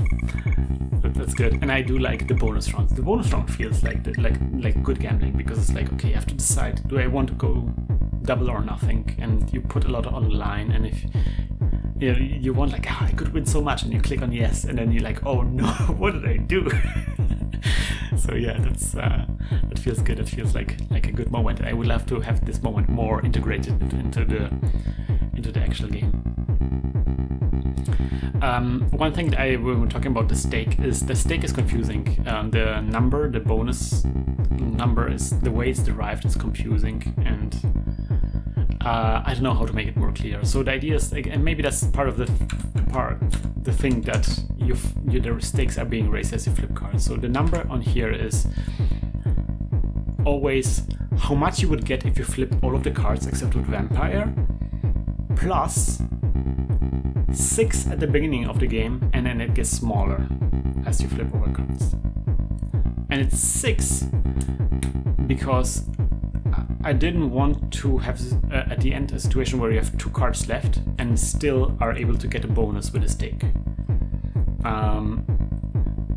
that's good, and I do like the bonus rounds. The bonus round feels like the, like like good gambling because it's like okay, I have to decide: do I want to go double or nothing? And you put a lot on the line, and if you know, you want like oh, I could win so much, and you click on yes, and then you're like, oh no, what did I do? So yeah, that's uh, that feels good. It feels like like a good moment. I would love to have this moment more integrated into, into the into the actual game. Um, one thing that I we were talking about the stake is the stake is confusing. Um, the number, the bonus number is the way it's derived is confusing, and uh, I don't know how to make it more clear. So the idea is, and maybe that's part of the part, the thing that you the stakes are being raised as you flip cards. So the number on here is always how much you would get if you flip all of the cards except with vampire, plus 6 at the beginning of the game, and then it gets smaller as you flip over cards. And it's 6 because I didn't want to have uh, at the end a situation where you have two cards left and still are able to get a bonus with a stake. Um,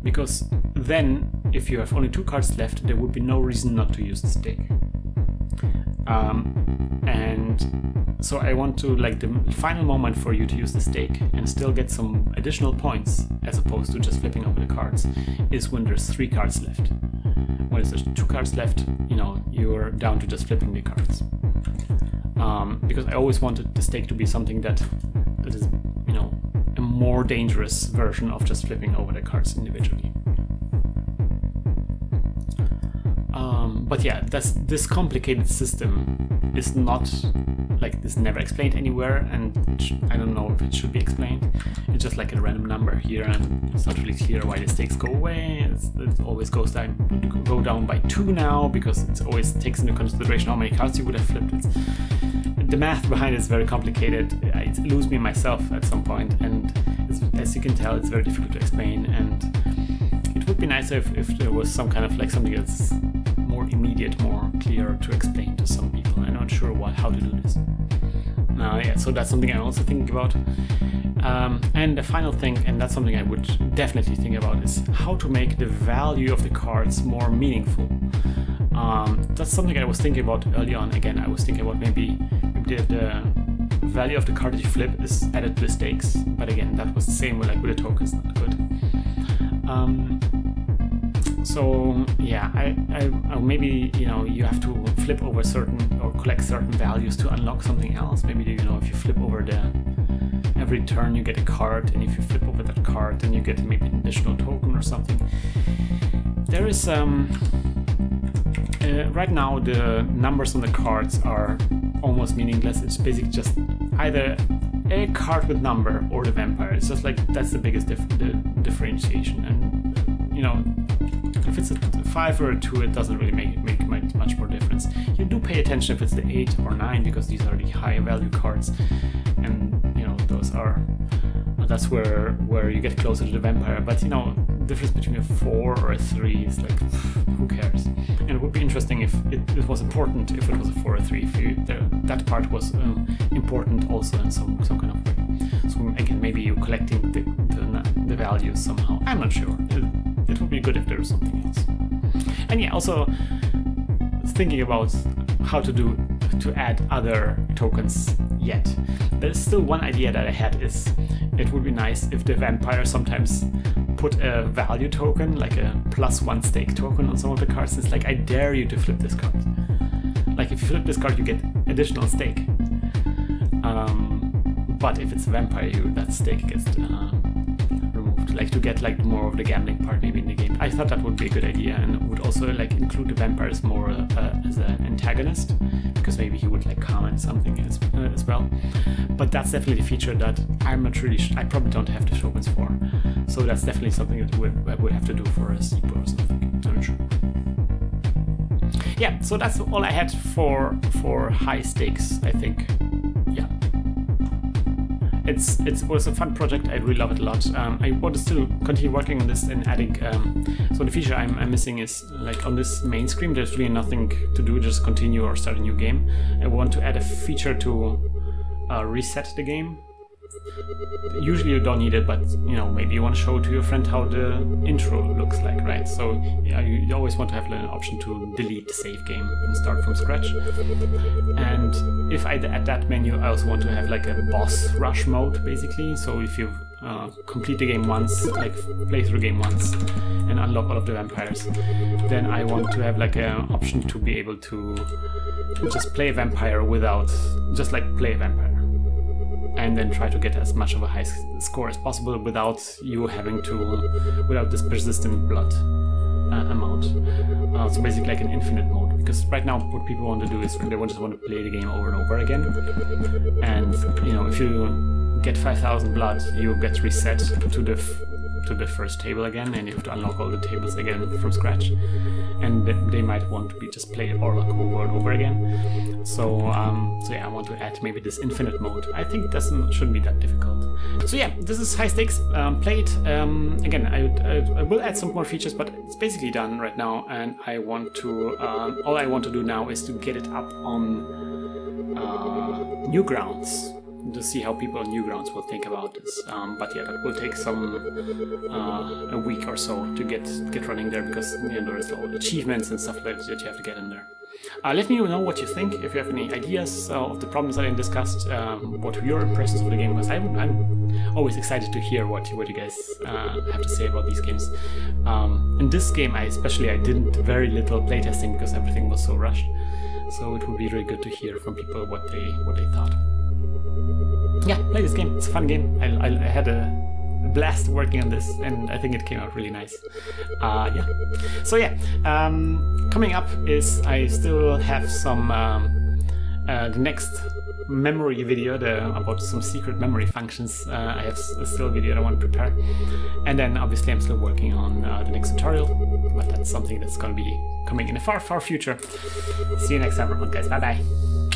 because then, if you have only two cards left, there would be no reason not to use the stake. Um, and so I want to like the final moment for you to use the stake and still get some additional points as opposed to just flipping over the cards is when there's three cards left. When there's two cards left, you know, you're down to just flipping the cards. Um, because I always wanted the stake to be something that that is, you know, a more dangerous version of just flipping over the cards individually. Um, but yeah, that's, this complicated system is not like this never explained anywhere, and I don't know if it should be explained. It's just like a random number here, and it's not really clear why the stakes go away. It's, it always goes down go down by two now because it always takes into consideration how many cards you would have flipped. It's, the math behind it is very complicated. It lose me myself at some point, and as you can tell, it's very difficult to explain. And it would be nicer if, if there was some kind of like something that's more immediate, more clear to explain to some people. Not sure what how to do this. Uh, yeah, so that's something I'm also thinking about. Um, and the final thing, and that's something I would definitely think about, is how to make the value of the cards more meaningful. Um, that's something I was thinking about early on. Again, I was thinking about maybe the, the value of the card that you flip is added to the stakes, but again, that was the same with like with the tokens, not good. Um, so yeah, I, I, maybe you know you have to flip over certain or collect certain values to unlock something else. Maybe you know if you flip over the every turn you get a card, and if you flip over that card, then you get maybe an additional token or something. There is um uh, right now the numbers on the cards are almost meaningless. It's basically just either a card with number or the vampire. It's just like that's the biggest dif the differentiation, and you know if it's a five or a two, it doesn't really make You do pay attention if it's the eight or nine because these are the high value cards, and you know those are that's where where you get closer to the vampire. But you know, difference between a four or a three is like who cares? And it would be interesting if it, it was important if it was a four or three. If you, the, that part was um, important also in some some kind of way. So again, maybe you're collecting the the, the values somehow. I'm not sure. It, it would be good if there was something else. And yeah, also thinking about how to do to add other tokens yet. There's still one idea that I had is it would be nice if the vampire sometimes put a value token, like a plus one stake token on some of the cards. It's like I dare you to flip this card. Like if you flip this card, you get additional stake. Um, but if it's a vampire, you that stake gets uh, like to get like more of the gambling part maybe in the game. I thought that would be a good idea and would also like include the vampires more uh, as an antagonist because maybe he would like comment something as, uh, as well. But that's definitely a feature that I'm not really. I probably don't have the tokens for. So that's definitely something that we, we have to do for a sequel or something. I'm not sure. Yeah, so that's all I had for for high stakes. I think it's it was a fun project. I really love it a lot. Um, I want to still continue working on this and adding. Um, so the feature I'm, I'm, missing is like on this main screen. There's really nothing to do. Just continue or start a new game. I want to add a feature to uh, reset the game usually you don't need it, but you know maybe you want to show to your friend how the intro looks like, right? So yeah, you, you always want to have an option to delete the save game and start from scratch. And if I add that menu, I also want to have like a boss rush mode, basically. So if you uh, complete the game once, like play through the game once, and unlock all of the vampires, then I want to have like an option to be able to just play a vampire without, just like play a vampire and then try to get as much of a high score as possible without you having to, without this persistent blood uh, amount. Uh, so basically like an infinite mode, because right now what people want to do is they just want to play the game over and over again. And, you know, if you get 5000 blood, you get reset to the to the first table again, and you have to unlock all the tables again from scratch. And they might want to be just play Orlok over and over again. So, um, so yeah, I want to add maybe this infinite mode. I think doesn't shouldn't be that difficult. So yeah, this is high stakes. Um, play it um, again. I, I, will add some more features, but it's basically done right now, and I want to. Um, all I want to do now is to get it up on uh, Newgrounds to see how people on Newgrounds will think about this. Um, but yeah, that will take some uh, a week or so to get get running there because you know, there's all achievements and stuff like that you have to get in there. Uh, let me know what you think, if you have any ideas uh, of the problems that I discussed, um, what your impressions of the game was. I'm, I'm always excited to hear what, what you guys uh, have to say about these games. Um, in this game, I especially I did very little playtesting because everything was so rushed. So it would be really good to hear from people what they what they thought yeah, play this game. It's a fun game. I, I, I, had a blast working on this, and I think it came out really nice. Uh, yeah. So yeah, um, coming up is I still have some um, uh, the next memory video the, about some secret memory functions. Uh, I have a still a video that I want to prepare, and then obviously I'm still working on uh, the next tutorial, but that's something that's going to be coming in the far, far future. See you next time, everyone, guys. Bye bye.